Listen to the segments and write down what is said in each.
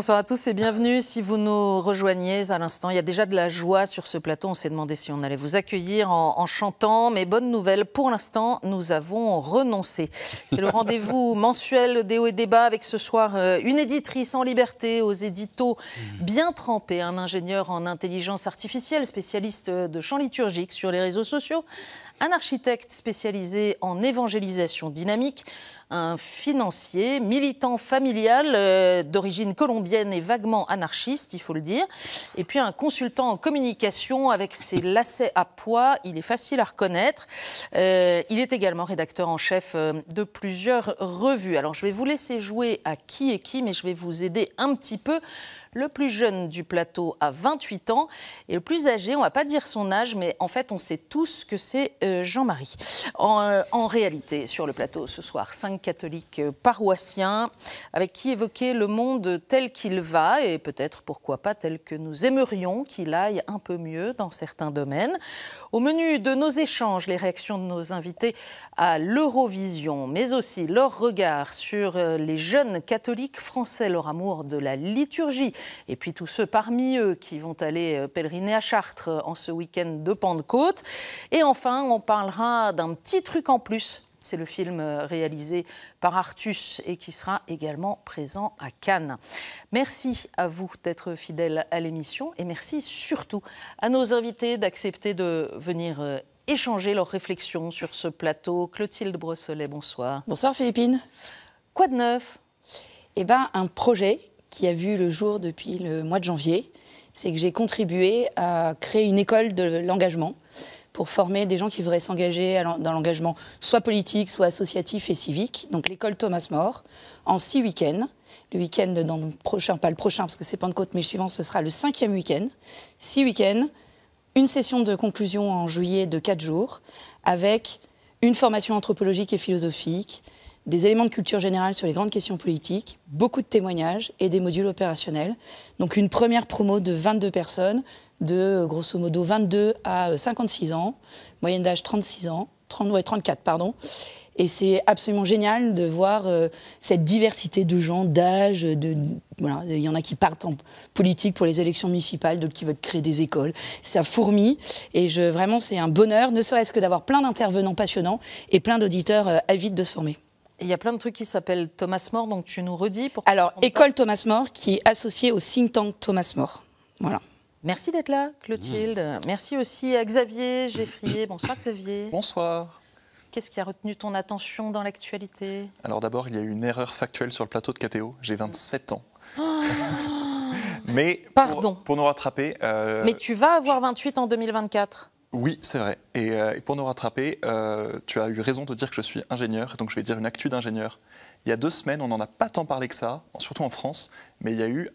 Bonsoir à tous et bienvenue. Si vous nous rejoignez à l'instant, il y a déjà de la joie sur ce plateau. On s'est demandé si on allait vous accueillir en, chantant, mais bonne nouvelle, pour l'instant, nous avons renoncé. C'est le rendez-vous mensuel des hauts et débats avec ce soir euh, une éditrice en liberté aux éditos bien trempés, un ingénieur en intelligence artificielle, spécialiste de chant liturgique sur les réseaux sociaux, un architecte spécialisé en évangélisation dynamique, un financier, militant familial euh, d'origine colombienne et vaguement anarchiste, il faut le dire, et puis un consultant en communication avec ses lacets à poids, il est facile à reconnaître. Euh, il est également rédacteur en chef euh, de plusieurs revues. Alors je vais vous laisser jouer à qui est qui, mais je vais vous aider un petit peu. Le plus jeune du plateau a 28 ans et le plus âgé, on ne va pas dire son âge, mais en fait, on sait tous que c'est Jean-Marie. Euh, en, réalité, sur le plateau ce soir, cinq catholiques paroissiens avec qui évoquer le monde tel qu'il va et peut-être, pourquoi pas, tel que nous aimerions qu'il aille un peu mieux dans certains domaines. Au menu de nos échanges, les réactions de nos invités à l'Eurovision, mais aussi leur regard sur les jeunes catholiques français, leur amour de la liturgie et puis tous ceux parmi eux qui vont aller pèleriner à Chartres en ce week-end de Pentecôte. Et enfin, on parlera d'un petit truc en plus. C'est le film euh, réalisé par Artus et qui sera également présent à Cannes. Merci à vous d'être fidèles à l'émission et merci surtout à nos invités d'accepter de venir échanger leurs réflexions sur ce plateau. Clotilde Brosselet, bonsoir. Bonsoir Philippine. Quoi de neuf? Eh bien, un projet qui a vu le jour depuis le mois de janvier, c'est que j'ai contribué à créer une école de l'engagement pour former des gens qui voudraient s'engager dans l'engagement soit politique, soit associatif et civique. Donc l'école Thomas More, en six week-ends. Le week-end dans prochain, pas le prochain parce que c'est Pentecôte, mais le suivant, ce sera le cinquième week-end. Six week-ends, une session de conclusion en juillet de quatre jours, avec une formation anthropologique et philosophique, des éléments de culture générale sur les grandes questions politiques, beaucoup de témoignages et des modules opérationnels. Donc une première promo de 22 personnes, de grosso modo 22 à 56 ans, moyenne d'âge 36 ans, 30, ouais, 34 pardon. Et c'est absolument génial de voir euh, cette diversité de gens, d'âge. De, voilà, il y en a qui partent en politique pour les élections municipales, d'autres qui veulent créer des écoles. Ça fourmille. Et je, vraiment, c'est un bonheur, ne serait-ce que d'avoir plein d'intervenants passionnants et plein d'auditeurs euh, avides de se former. Il y a plein de trucs qui s'appellent Thomas More, donc tu nous redis pour Alors, École Thomas More, qui est associée au think tank Thomas More. Voilà. Merci d'être là, Clotilde. Merci aussi à Xavier Geffrier. Bonsoir, Xavier. Bonsoir. Qu'est-ce qui a retenu ton attention dans l'actualité? Alors d'abord, il y a eu une erreur factuelle sur le plateau de KTO. J'ai 27 ans. Oh. Mais Pardon. Pour, nous rattraper... Euh, Mais tu vas avoir 28 en 2024 oui, c'est vrai. Euh, et, pour nous rattraper, euh, tu as eu raison de dire que je suis ingénieur, donc je vais dire une actu d'ingénieur. Il y a deux semaines, on n'en a pas tant parlé que ça, surtout en France, mais il y a eu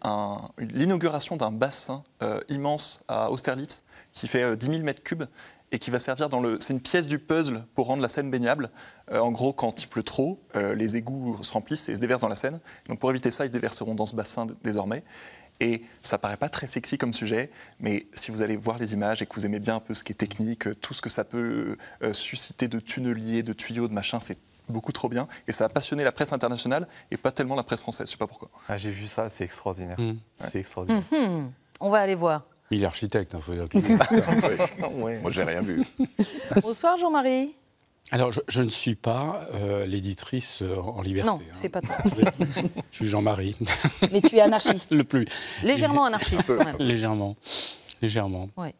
l'inauguration d'un bassin euh, immense à Austerlitz qui fait 10 000 mètres cubes et qui va servir dans le. C'est une pièce du puzzle pour rendre la Seine baignable. en gros, quand il pleut trop, les égouts se remplissent et se déversent dans la Seine. Donc pour éviter ça, ils se déverseront dans ce bassin désormais. Et ça paraît pas très sexy comme sujet, mais si vous allez voir les images et que vous aimez bien un peu ce qui est technique, tout ce que ça peut euh, susciter de tunneliers, de tuyaux, de machin, c'est beaucoup trop bien. Et ça a passionné la presse internationale et pas tellement la presse française. Je sais pas pourquoi. Ah, J'ai vu ça, c'est extraordinaire. Mmh. C'est extraordinaire. Mmh. On va aller voir. Il est architecte, il hein, faut dire. Moi, j'ai rien vu. Bonsoir, Jean-Marie. Alors, je, ne suis pas euh, l'éditrice euh, en liberté. Non, c'est pas toi. je suis Jean-Marie. Mais tu es anarchiste. Le plus. Légèrement anarchiste, quand même. Légèrement. Légèrement. Ouais.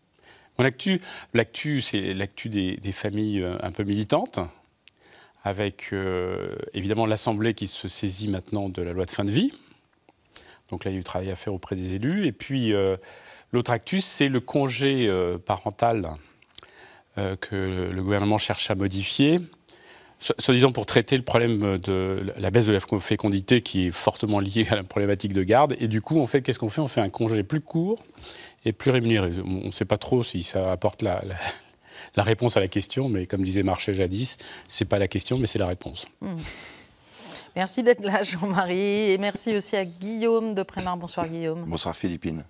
L'actu, c'est l'actu des, familles euh, un peu militantes, avec évidemment l'Assemblée qui se saisit maintenant de la loi de fin de vie. Donc là, il y a eu travail à faire auprès des élus. Et puis, l'autre actu, c'est le congé parental que le gouvernement cherche à modifier, soi-disant pour traiter le problème de la baisse de la fécondité qui est fortement liée à la problématique de garde. Et du coup, en fait, qu'est-ce qu'on fait? On fait un congé plus court et plus rémunéré. On ne sait pas trop si ça apporte la, réponse à la question, mais comme disait Marchais jadis, c'est pas la question, mais c'est la réponse. Hmm. Merci d'être là, Jean-Marie, et merci aussi à Guillaume de Prémar. Bonsoir, Guillaume. Bonsoir, Philippine.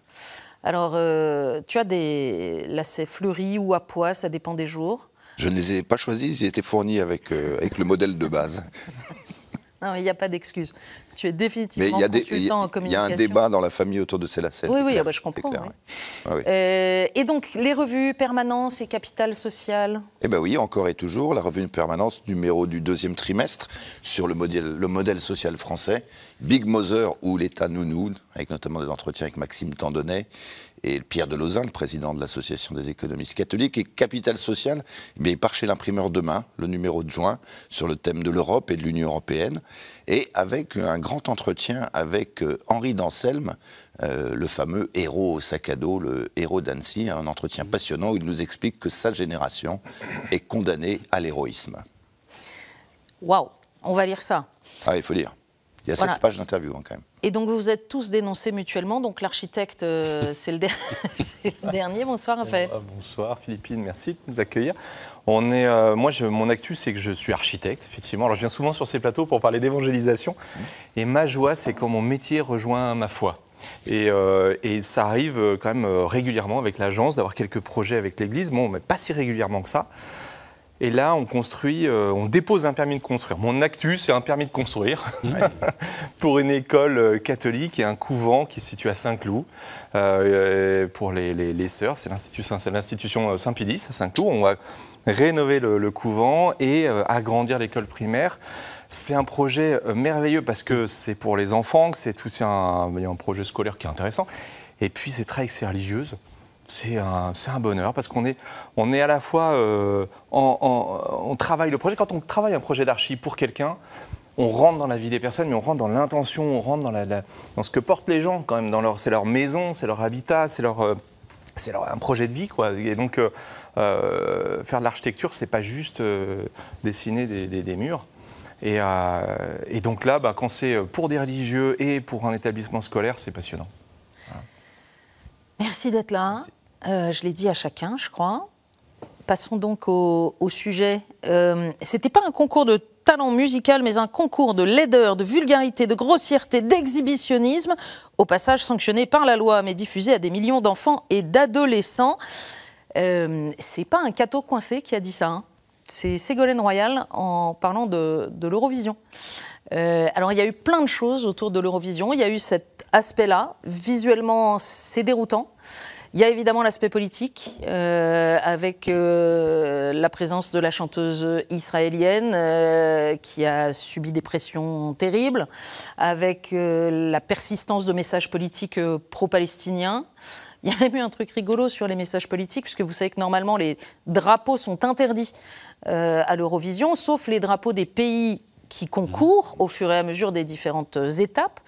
Alors, euh, tu as des lacets fleuris ou à pois, ça dépend des jours. Je ne les ai pas choisis, ils étaient fournis avec, euh, avec le modèle de base. Non, il n'y a pas d'excuse. Tu es définitivement Mais a des- consultant en il y a communication. un débat dans la famille autour de ces lacets. Oui, oui, clair, ah bah, je comprends, clair, oui. ouais. Ah oui. Euh, et donc, les revues Permanence et Capital Social Eh bien oui, encore et toujours, la revue permanence numéro du deuxième trimestre sur le modèle, le modèle social français, Big Mother ou l'État nounou, avec notamment des entretiens avec Maxime Tandonnet et Pierre de Lauzin, le président de l'Association des économistes catholiques, et Capital Social, eh bien, il part chez l'imprimeur demain, le numéro de juin, sur le thème de l'Europe et de l'Union européenne, et avec un grand entretien avec euh, Henri d'Anselme, euh, le fameux héros au sac à dos, le héros d'Annecy, un entretien passionnant où il nous explique que sa génération est condamnée à l'héroïsme. Waouh, on va lire ça. Ah, il faut dire. Il y a Voilà. sept pages d'interview hein, quand même. Et donc, vous vous êtes tous dénoncés mutuellement. Donc, l'architecte, euh, c'est le, der- c'est le dernier. Bonsoir, Raphaël. Ah, Bonsoir Philippine, merci de nous accueillir. On est, euh, moi, je- mon actu, c'est que je suis architecte, effectivement. Alors, je viens souvent sur ces plateaux pour parler d'évangélisation. Et ma joie, c'est quand mon métier rejoint ma foi. Et, euh, et ça arrive quand même régulièrement avec l'agence d'avoir quelques projets avec l'Église. Bon, mais pas si régulièrement que ça. Et là, on construit, euh, on dépose un permis de construire. Mon actu, c'est un permis de construire pour une école euh, catholique et un couvent qui se situe à Saint-Cloud. Euh, pour les, les- les sœurs, c'est l'institution, Saint-Pédis à Saint-Cloud. On va rénover le, le couvent et euh, agrandir l'école primaire. C'est un projet merveilleux parce que c'est pour les enfants, c'est tout un, un projet scolaire qui est intéressant. Et puis c'est très religieuse. C'est un, un bonheur parce qu'on est, on est à la fois, euh, on travaille le projet. Quand on travaille un projet d'archi pour quelqu'un, on rentre dans la vie des personnes, mais on rentre dans l'intention, on rentre dans, la, dans ce que portent les gens quand même. Dans leur, c'est leur maison, c'est leur habitat, c'est leur, euh, un projet de vie quoi. Et donc euh, faire de l'architecture, c'est pas juste dessiner des, des- murs. Et, et donc là, bah, quand c'est pour des religieux et pour un établissement scolaire, c'est passionnant. Merci d'être là. Euh, je l'ai dit à chacun, je crois. Passons donc au, au sujet. Euh, C'était pas un concours de talent musical, mais un concours de laideur, de vulgarité, de grossièreté, d'exhibitionnisme, au passage sanctionné par la loi, mais diffusé à des millions d'enfants et d'adolescents. Euh, C'est pas un cateau coincé qui a dit ça. hein. C'est Ségolène Royal en parlant de, de l'Eurovision. Euh, alors il y a eu plein de choses autour de l'Eurovision. Il y a eu cet aspect-là. Visuellement, c'est déroutant. Il y a évidemment l'aspect politique, euh, avec euh, la présence de la chanteuse israélienne euh, qui a subi des pressions terribles, avec la persistance de messages politiques pro-palestiniens. Il y a même eu un truc rigolo sur les messages politiques, puisque vous savez que normalement les drapeaux sont interdits à l'Eurovision, sauf les drapeaux des pays qui concourent au fur et à mesure des différentes étapes,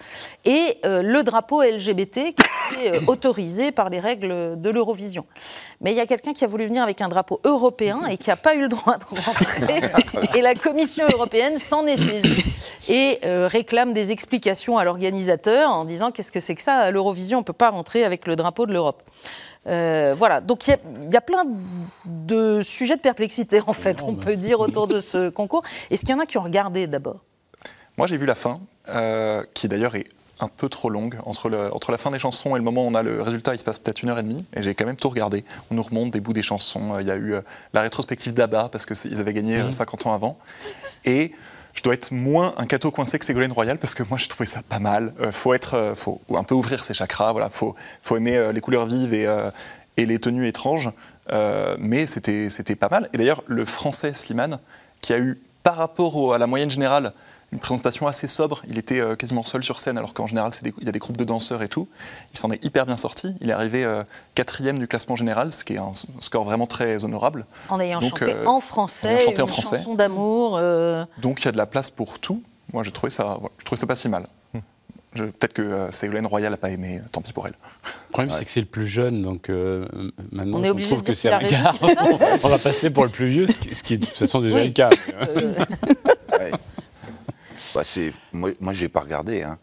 et euh, le drapeau LGBT qui est euh, autorisé par les règles de l'Eurovision. Mais il y a quelqu'un qui a voulu venir avec un drapeau européen et qui n'a pas eu le droit de rentrer, et la Commission européenne s'en est saisie et euh, réclame des explications à l'organisateur en disant qu'est-ce que c'est que ça, l'Eurovision, on ne peut pas rentrer avec le drapeau de l'Europe. Euh, voilà, donc il y a- il y, a plein de sujets de perplexité, en fait, on peut dire, autour de ce concours. Est-ce qu'il y en a qui ont regardé d'abord? Moi, j'ai vu la fin, euh, qui d'ailleurs est un peu trop longue. Entre, le- entre la fin des chansons et le moment où on a le résultat, il se passe peut-être une heure et demie. Et j'ai quand même tout regardé. On nous remonte des bouts des chansons. Euh, Il y a eu euh, la rétrospective d'ABBA, parce qu'ils avaient gagné euh, 50 ans avant. Et je dois être moins un cateau coincé que Ségolène Royal, parce que moi, j'ai trouvé ça pas mal. Il faut, être, euh, un peu ouvrir ses chakras. Voilà, faut, faut aimer euh, les couleurs vives et, euh, et les tenues étranges. Euh, mais c'était c'était pas mal. Et d'ailleurs, le français Slimane, qui a eu, par rapport à la moyenne générale, une présentation assez sobre. Il était euh, quasiment seul sur scène, alors qu'en général, des- il y a des groupes de danseurs et tout. Il s'en est hyper bien sorti. Il est arrivé euh, quatrième du classement général, ce qui est un score vraiment très honorable. En ayant Donc, chanté euh, en français, en chanté en une français. chanson d'amour. euh, Donc il y a de la place pour tout. Moi, j'ai trouvé ça, voilà, je trouvais ça pas si mal. Je- Peut-être que euh, Ségolène Royal n'a pas aimé, tant pis pour elle. Le problème, c'est que c'est le plus jeune, donc euh, maintenant, On est je obligé trouve de que c'est un gars. On va passer pour le plus vieux, ce qui, ce qui est de toute façon déjà Oui. le cas. euh, Ouais. Bah, c'est- moi, moi je n'ai pas regardé hein,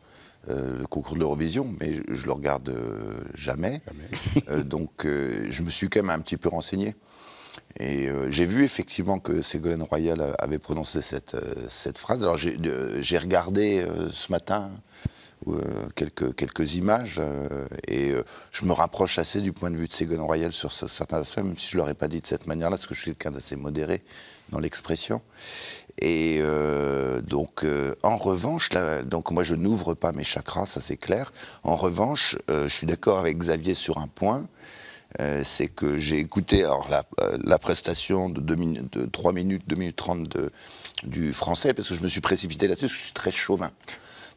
euh, le concours de l'Eurovision, mais je, je le regarde euh, jamais. Euh, donc je me suis quand même un petit peu renseigné. Et j'ai vu effectivement que Ségolène Royal avait prononcé cette, cette phrase. Alors j'ai regardé ce matin quelques, quelques images et je me rapproche assez du point de vue de Ségolène Royal sur ce- certains aspects, même si je ne l'aurais pas dit de cette manière-là, parce que je suis quelqu'un d'assez modéré dans l'expression. Et euh, donc, euh, en revanche, là, donc moi je n'ouvre pas mes chakras, ça c'est clair. En revanche, euh, je suis d'accord avec Xavier sur un point. euh, c'est que j'ai écouté alors, la, euh, la prestation de, deux minutes, de 3 minutes, 2 minutes 30 de, du français, parce que je me suis précipité là-dessus, parce que je suis très chauvin.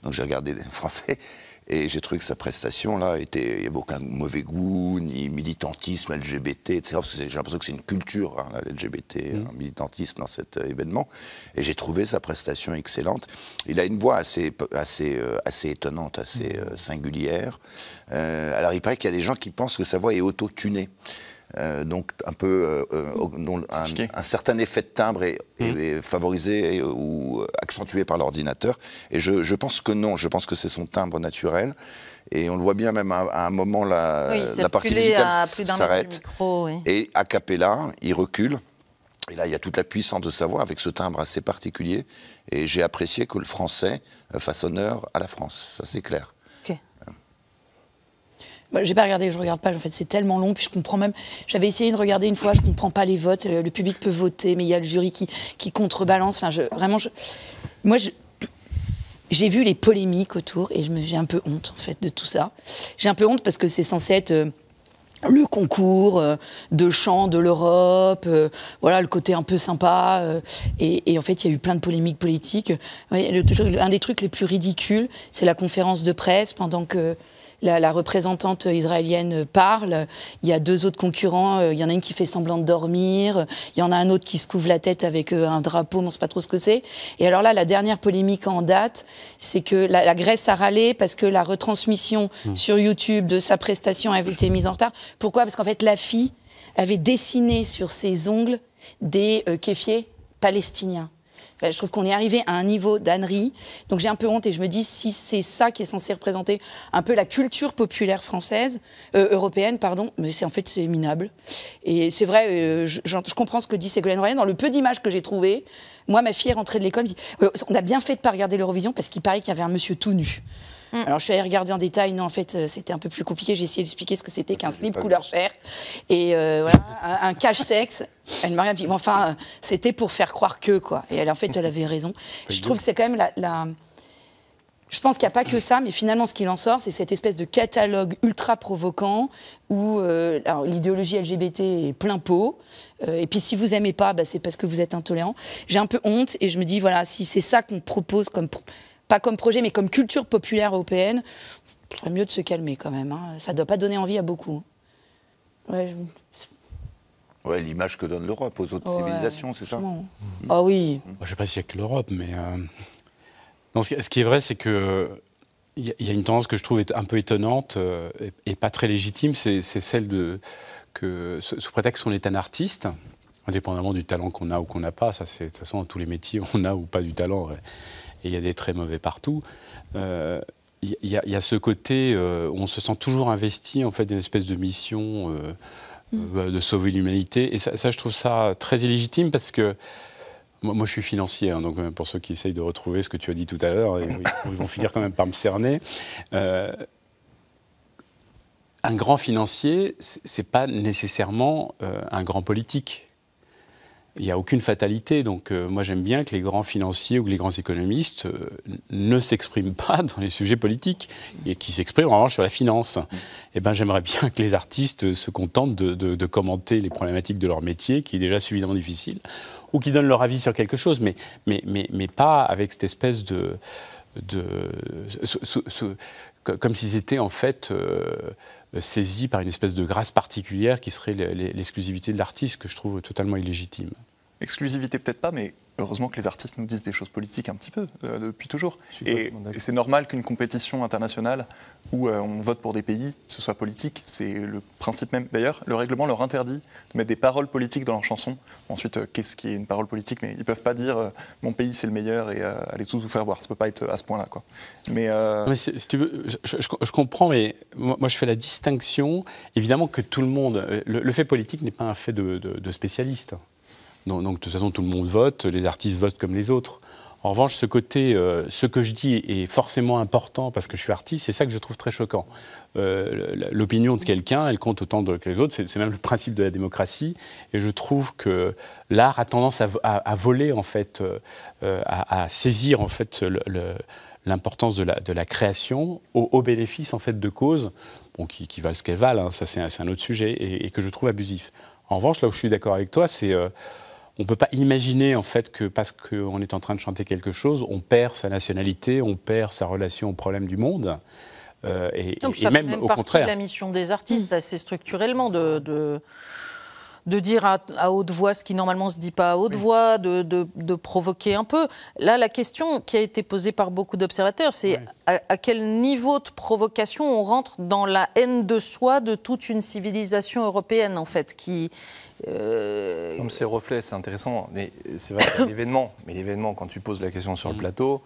Donc j'ai regardé des français et j'ai trouvé que sa prestation là était, il n'y avait aucun mauvais goût, ni militantisme LGBT, etc. Parce que j'ai l'impression que c'est une culture, hein, là, LGBT, un militantisme dans cet euh, événement. Et j'ai trouvé sa prestation excellente. Il a une voix assez, assez, euh, assez étonnante, assez euh, singulière. Euh, alors il paraît qu'il y a des gens qui pensent que sa voix est auto-tunée. Euh, donc un peu euh, euh, dont un, certain effet de timbre est, est- est favorisé et- ou accentué par l'ordinateur. Et je, je pense que non, je pense que c'est son timbre naturel. Et on le voit bien même à, à un moment, la, Oui, la partie musicale s'arrête. oui. Et a cappella, il recule. Et là, il y a toute la puissance de sa voix avec ce timbre assez particulier. Et j'ai apprécié que le français fasse honneur à la France. Ça, c'est clair. Bah, j'ai pas regardé, je regarde pas. En fait, c'est tellement long. Puis je comprends même. J'avais essayé de regarder une fois, je comprends pas les votes. euh, Le public peut voter, mais il y a le jury qui, qui contrebalance. Enfin, vraiment, moi, j'ai vu les polémiques autour et je me, j'ai un peu honte en fait de tout ça. J'ai un peu honte parce que c'est censé être euh, le concours euh, de chant de l'Europe, voilà le côté un peu sympa. et, en fait, il y a eu plein de polémiques politiques. Un des trucs les plus ridicules, c'est la conférence de presse pendant que la, la représentante israélienne parle. Il y a deux autres concurrents. euh, Il y en a une qui fait semblant de dormir. Il y en a un autre qui se couvre la tête avec euh, un drapeau, mais on ne sait pas trop ce que c'est. Et alors là, la dernière polémique en date, c'est que la, la Grèce a râlé parce que la retransmission sur YouTube de sa prestation avait été mise en retard. Pourquoi? Parce qu'en fait, la fille avait dessiné sur ses ongles des euh, kéfiers palestiniens. Enfin, je trouve qu'on est arrivé à un niveau d'ânerie. Donc j'ai un peu honte et je me dis si c'est ça qui est censé représenter un peu la culture populaire française, euh, européenne, pardon, mais c'est en fait c'est minable. Et c'est vrai, euh, je, comprends ce que dit Ségolène Royal. Dans le peu d'images que j'ai trouvées, moi ma fille est rentrée de l'école, Euh, on a bien fait de pas regarder l'Eurovision parce qu'il paraît qu'il y avait un monsieur tout nu. Alors je suis allée regarder en détail, non en fait euh, c'était un peu plus compliqué, j'ai essayé d'expliquer ce que c'était qu'un slip couleur chair et euh, voilà, un, un cache-sexe. Elle m'a rien dit, mais enfin euh, c'était pour faire croire que quoi. Et elle en fait elle avait raison. Je trouve que c'est quand même la... la- Je pense qu'il n'y a pas que ça, mais finalement ce qu'il en sort, c'est cette espèce de catalogue ultra provoquant où euh, l'idéologie LGBT est plein pot. Euh, et puis si vous aimez pas, bah, c'est parce que vous êtes intolérant. J'ai un peu honte et je me dis voilà, si c'est ça qu'on propose comme pro- pas comme projet, mais comme culture populaire européenne, il faudrait mieux de se calmer quand même. hein. Ça ne doit pas donner envie à beaucoup. Ouais, je- Ouais, l'image que donne l'Europe aux autres ouais, civilisations, c'est ça franchement. Ah oui. Moi, Je ne sais pas s'il n'y a que l'Europe, mais. euh, non, ce, qui, est vrai, c'est que. Il y, a- une tendance que je trouve un peu étonnante euh, et, pas très légitime, c'est celle de. que sous prétexte qu'on est un artiste, indépendamment du talent qu'on a ou qu'on n'a pas, ça c'est de toute façon dans tous les métiers, on a ou pas du talent, et il y a des très mauvais partout. euh, il y, a- il y a ce côté euh, où on se sent toujours investi en fait d'une espèce de mission euh, euh, de sauver l'humanité. Et ça, ça, je trouve ça très illégitime parce que moi, moi, je suis financier, hein, donc euh, pour ceux qui essayent de retrouver ce que tu as dit tout à l'heure, ils, vont finir quand même par me cerner. Euh, un grand financier, c'est pas nécessairement euh, un grand politique. Il n'y a aucune fatalité. Donc, euh, moi, j'aime bien que les grands financiers ou que les grands économistes euh, ne s'expriment pas dans les sujets politiques et qui s'expriment en revanche sur la finance. Eh ben, j'aimerais bien que les artistes se contentent de, commenter les problématiques de leur métier, qui est déjà suffisamment difficile, ou qui donnent leur avis sur quelque chose, mais, mais, mais, mais pas avec cette espèce de. de comme si c'était en fait. euh, saisi par une espèce de grâce particulière qui serait l'exclusivité de l'artiste, que je trouve totalement illégitime. Exclusivité peut-être pas, mais heureusement que les artistes nous disent des choses politiques un petit peu, euh, depuis toujours. Et, c'est normal qu'une compétition internationale où euh, on vote pour des pays, ce soit politique. C'est le principe même. D'ailleurs, le règlement leur interdit de mettre des paroles politiques dans leurs chansons. Ensuite, euh, qu'est-ce qui est une parole politique? Mais ils peuvent pas dire mon pays c'est le meilleur et allez tous vous faire voir. Ça peut pas être à ce point-là, quoi. Mais, si tu veux, je, je- je comprends, mais moi, moi, je fais la distinction. Évidemment que tout le monde. Le, le fait politique n'est pas un fait de, de, de spécialiste. Donc, de toute façon, tout le monde vote, les artistes votent comme les autres. En revanche, ce côté, euh, ce que je dis est forcément important parce que je suis artiste, c'est ça que je trouve très choquant. Euh, L'opinion de quelqu'un, elle compte autant que les autres, c'est même le principe de la démocratie. Et je trouve que l'art a tendance à, voler, en fait, euh, à, saisir, en fait, l'importance de, la, création au, bénéfice, en fait, de causes qui, valent ce qu'elles valent, hein, ça c'est un, autre sujet, et, et, que je trouve abusif. En revanche, là où je suis d'accord avec toi, c'est on ne peut pas imaginer en fait que parce qu'on est en train de chanter quelque chose, on perd sa nationalité, on perd sa relation au problème du monde. Euh, et, Donc ça même, fait même au contraire. de la mission des artistes, mmh. assez structurellement, de, de, de dire à, à, haute voix ce qui normalement se dit pas à haute oui. voix, de, de, provoquer un peu. Là, la question qui a été posée par beaucoup d'observateurs, c'est oui. à, à, quel niveau de provocation on rentre dans la haine de soi de toute une civilisation européenne, en fait, qui, euh... Comme ces reflets, c'est intéressant, mais c'est vrai l'événement. Mais l'événement, quand tu poses la question sur le mm. plateau,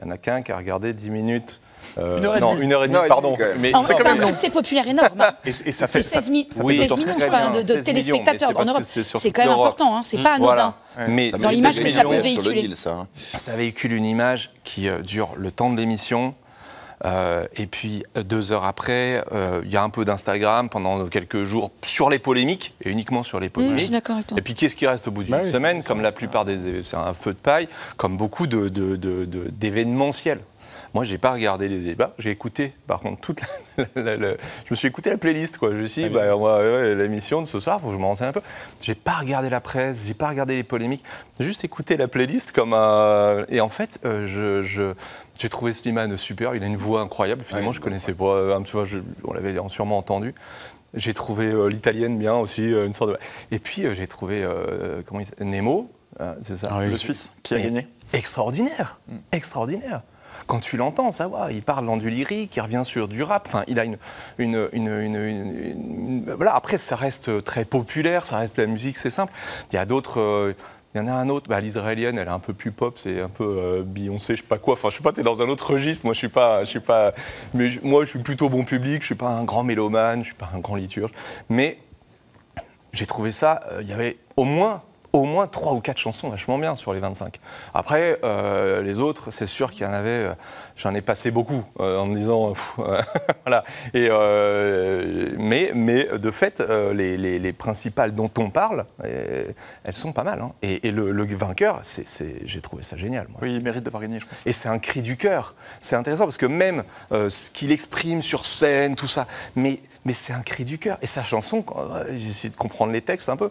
il n'y en a qu'un qui a regardé 10 minutes. Euh, une heure et non, demie. une heure et demie, non, pardon. Mais c'est un succès populaire énorme. Hein. Et, et ça fait 16, mi ça oui, 16 millions de, de, de téléspectateurs en Europe. C'est quand même important, hein, c'est mmh. pas anodin. Voilà. Mais dans l'image que ça peut véhiculer. Deal, ça, hein. ça véhicule une image qui euh, dure le temps de l'émission, euh, et puis deux heures après, euh, il y a un peu d'Instagram pendant quelques jours sur les polémiques, et uniquement sur les polémiques. Mmh, avec toi. Et puis qu'est-ce qui reste au bout d'une bah oui, semaine Comme la plupart des... C'est un feu de paille, comme beaucoup d'événementiels. De, de, de, moi, j'ai pas regardé les débats, j'ai écouté, par contre, toute la, la, la, je me suis écouté la playlist, quoi. Je me suis dit, bah, ouais, l'émission de ce soir, faut que je me renseigne un peu. J'ai pas regardé la presse, j'ai pas regardé les polémiques, juste écouté la playlist comme un. Et en fait, euh, je, je j'ai trouvé Slimane super, il a une voix incroyable. Finalement, ouais, je connaissais pas, euh, tu vois, je, on l'avait sûrement entendu. J'ai trouvé euh, l'italienne bien aussi, euh, une sorte de. Et puis euh, j'ai trouvé comment il Nemo, c'est ça, ah oui. le Suisse qui a gagné. Extraordinaire, mm. extraordinaire quand tu l'entends, ça va, il parle dans du lyrique, il revient sur du rap, enfin, il a une, une, une, Voilà, après, ça reste très populaire, ça reste de la musique, c'est simple. Il y a d'autres... Euh, il y en a un autre, bah, l'israélienne, elle est un peu plus pop, c'est un peu euh, Beyoncé, je sais pas quoi. Enfin, je sais pas, t'es dans un autre registre. Moi, je suis pas, je suis pas. Mais moi, je suis plutôt bon public. Je suis pas un grand mélomane, je suis pas un grand liturge. Mais j'ai trouvé ça. Il euh, y avait au moins au moins trois ou quatre chansons vachement bien sur les 25. Après, euh, les autres, c'est sûr qu'il y en avait, euh, j'en ai passé beaucoup euh, en me disant, pff, voilà. Et, mais, mais de fait, les, les, les, principales dont on parle, elles sont pas mal. Hein. Et, et le, le, vainqueur, j'ai trouvé ça génial. Moi. Oui, il mérite d'avoir gagné, je pense. Et c'est un cri du cœur. C'est intéressant parce que même ce qu'il exprime sur scène, tout ça, mais, mais c'est un cri du cœur. Et sa chanson, j'ai essayé de comprendre les textes un peu,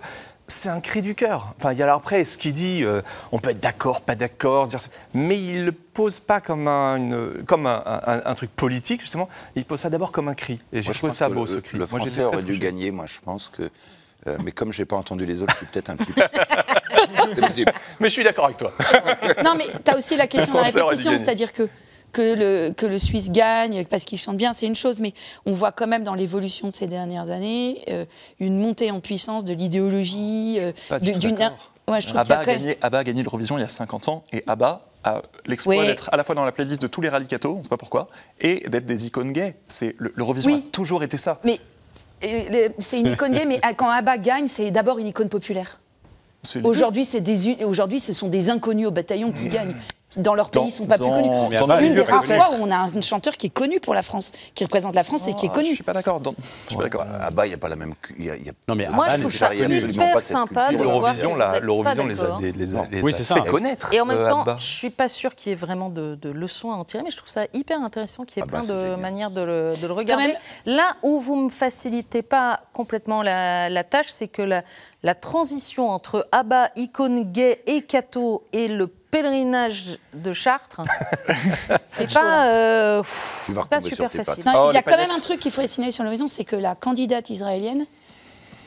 c'est un cri du cœur. Enfin, il y a après ce qu'il dit, euh, on peut être d'accord, pas d'accord, mais il le pose pas comme un, une, comme un, un, un, truc politique justement. Il pose ça d'abord comme un cri. Et j'ai trouvé ça beau le, ce cri. Le moi, français aurait dû gagner, moi je pense que. Euh, mais comme j'ai pas entendu les autres, je suis peut-être un petit peu. mais je suis d'accord avec toi. non, mais tu as aussi la question de la répétition, c'est-à-dire que que le, que le Suisse gagne parce qu'il chante bien, c'est une chose, mais on voit quand même dans l'évolution de ces dernières années euh, une montée en puissance de l'idéologie. Euh, d'une. Ouais, Abba, a gagné, Abba a gagné l'Eurovision il y a 50 ans et Abba a l'exploit d'être à la fois dans la playlist de tous les radicatos, on ne sait pas pourquoi, et d'être des icônes gays. L'Eurovision oui. a toujours été ça. Mais c'est une icône gay, mais quand Abba gagne, c'est d'abord une icône populaire. Aujourd'hui, aujourd'hui, ce sont des inconnus au bataillon qui gagnent dans leur pays, ils ne sont pas dans, plus connus. C'est une des rares fois où on a un chanteur qui est connu pour la France, qui représente la France oh, et qui est connu. Je suis pas d'accord. Dans... Je suis pas d'accord. Abba, il n'y a pas la même. Y a, y a... Non, mais Moi, Abba, je trouve ça hyper sympa. L'Eurovision, l'Eurovision les a, les, les a, les oui, a ça, fait connaître. Et en même temps, je ne suis pas sûr qu'il y ait vraiment de, de, leçons à en tirer, mais je trouve ça hyper intéressant qu'il y ait Abba, plein de manières de le, de le regarder. Là où vous ne me facilitez pas complètement la, la tâche, c'est que la, la transition entre Abba, icône gay et Cato et le pèlerinage de Chartres, c'est pas, euh, pas super facile. Non, oh, il y a quand même un truc qu'il faudrait signaler sur l'horizon, c'est que la candidate israélienne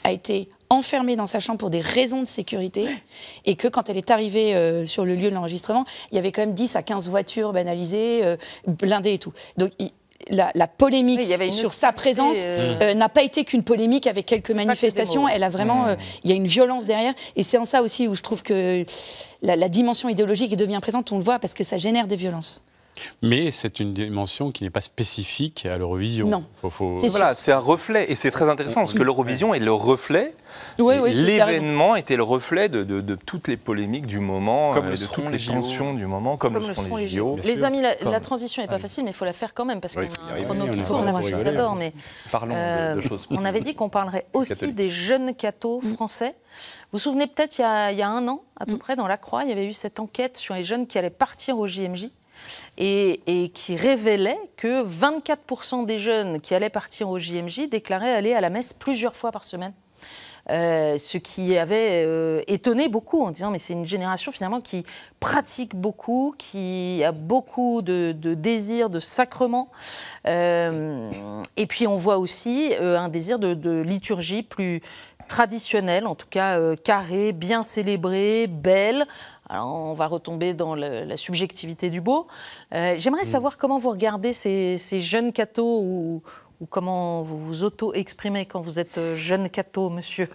a été enfermée dans sa chambre pour des raisons de sécurité et que quand elle est arrivée euh, sur le lieu de l'enregistrement, il y avait quand même 10 à 15 voitures banalisées, euh, blindées et tout. Donc il, la, la, polémique oui, sur sa présence euh... euh, n'a pas été qu'une polémique avec quelques manifestations. Elle a vraiment, euh, il y a une violence derrière, et c'est en ça aussi où je trouve que la, la, dimension idéologique devient présente. On le voit parce que ça génère des violences. Mais c'est une dimension qui n'est pas spécifique à l'Eurovision. Non. Faut- faut- C'est Voilà, c'est un reflet. Et c'est très intéressant parce que l'Eurovision est le reflet. Oui. L'événement était le reflet de, de- de toutes les polémiques du moment, Comme euh, le de seront toutes les tensions du moment, comme, Comme le seront les JO. Les sûr. amis, la, Comme- la transition n'est pas facile, mais il faut la faire quand même parce qu'on a un chrono qui tourne. mais Parlons de- Euh, de, choses on avait dit qu'on parlerait aussi des jeunes cathos français. Vous vous souvenez peut-être, il, y a- il y a un an, à peu près, dans La Croix, il y avait eu cette enquête sur les jeunes qui allaient partir au JMJ et, qui révélait que 24% des jeunes qui allaient partir au JMJ déclaraient aller à la messe plusieurs fois par semaine. Euh, ce qui avait euh, étonné beaucoup en disant mais c'est une génération finalement qui pratique beaucoup, qui a beaucoup de, désir, de sacrement. Euh, et puis on voit aussi un désir de, de liturgie plus traditionnelle, en tout cas carrée, bien célébrée, belle. Alors on va retomber dans le- la subjectivité du beau. Euh, J'aimerais savoir comment vous regardez ces, ces jeunes cathos ou, ou comment vous vous auto-exprimez quand vous êtes euh, jeune catho, monsieur?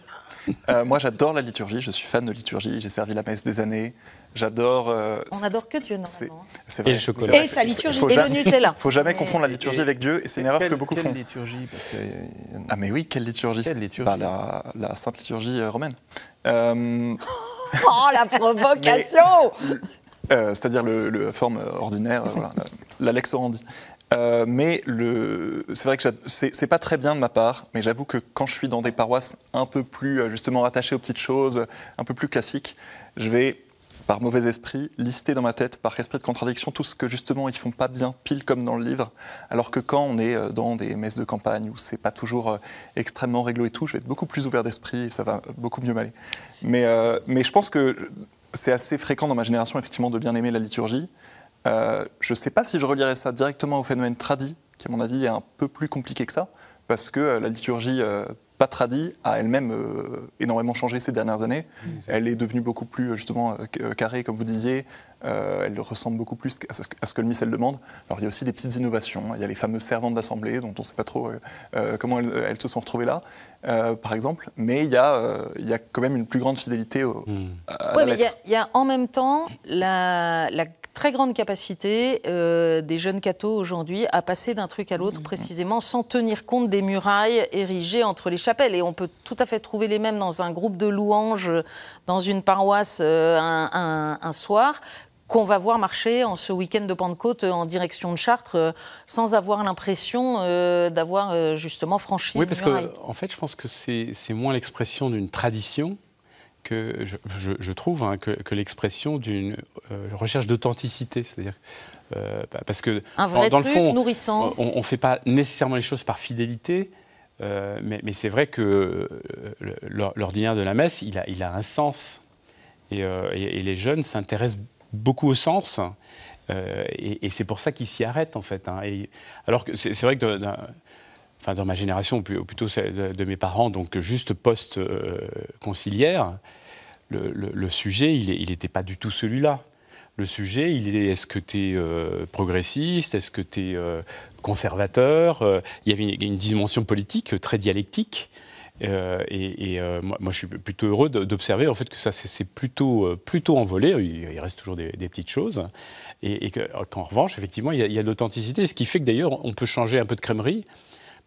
Euh, moi, j'adore la liturgie. Je suis fan de liturgie. J'ai servi la messe des années. J'adore. euh, On n'adore que Dieu, c'est- normalement. c'est Et vrai. le chocolat. C'est vrai. Et sa liturgie. Faut Et jamais- le Nutella. faut jamais Mais- confondre la liturgie avec Dieu, et c'est une erreur Quelle- que beaucoup quelle font. liturgie parce que, euh, Ah mais oui, quelle liturgie? Quelle liturgie? Bah, la, la sainte liturgie euh, romaine. Euh, Oh, la provocation Euh, c'est-à-dire le, le forme ordinaire, euh, voilà, la, lex orandi. Euh, mais le, c'est vrai que c'est, c'est pas très bien de ma part, mais j'avoue que quand je suis dans des paroisses un peu plus justement rattachées aux petites choses, un peu plus classiques, je vais par mauvais esprit lister dans ma tête, par esprit de contradiction, tout ce que justement ils font pas bien, pile comme dans le livre. Alors que quand on est euh, dans des messes de campagne où c'est pas toujours euh, extrêmement réglo et tout, je vais être beaucoup plus ouvert d'esprit et ça va beaucoup mieux m'aller. Mais, euh, mais je pense que c'est assez fréquent dans ma génération, effectivement, de bien aimer la liturgie. Euh, je sais pas si je relierais ça directement au phénomène tradi, qui, à mon avis, est un peu plus compliqué que ça, parce que la liturgie pas tradie a elle-même euh, énormément changé ces dernières années. Elle est devenue beaucoup plus, justement, euh, ca- carrée, comme vous disiez. Euh, elle ressemble beaucoup plus à ce, à ce que le missel demande. Alors, il y a aussi des petites innovations. Il y a les fameux servantes d'assemblée, dont on ne sait pas trop euh, euh, comment elles, elles se sont retrouvées là, euh, par exemple. Mais il y, a, euh, il y a quand même une plus grande fidélité au, à Oui, la mais il y a- y, en même temps la, la très grande capacité euh, des jeunes cathos aujourd'hui à passer d'un truc à l'autre précisément sans tenir compte des murailles érigées entre les chapelles. Et on peut tout à fait trouver les mêmes dans un groupe de louanges dans une paroisse euh, un, un- un soir qu'on va voir marcher en ce week-end de Pentecôte euh, en direction de Chartres euh, sans avoir l'impression euh, d'avoir justement franchi Oui, parce muraille. que en fait, je pense que c'est moins l'expression d'une tradition que je, je- je trouve hein, que, que l'expression d'une euh, recherche d'authenticité, c'est-à-dire euh, bah, parce que Un vrai dans truc le fond, nourrissant. on ne fait pas nécessairement les choses par fidélité. euh, mais mais c'est vrai que l'ordinaire de la messe, il a, il a un sens. Et, et- et les jeunes s'intéressent beaucoup au sens. euh, et c'est pour ça qu'ils s'y arrêtent, en fait. hein. Alors que c'est vrai que enfin, dans ma génération, ou plutôt celle de, mes parents, donc juste post-conciliaire, le, le- sujet, il n'était pas du tout celui-là. Le sujet, il est est-ce que tu es progressiste, est-ce que tu es conservateur Euh, Il y avait une, dimension politique euh, très dialectique. Euh, et euh, moi, je suis plutôt heureux d'observer en fait que ça s'est plutôt, euh, plutôt envolé. Il, reste toujours des, petites choses. Et, et que- qu'en revanche, effectivement, il y a, il y a de l'authenticité. Ce qui fait que d'ailleurs, on peut changer un peu de crèmerie.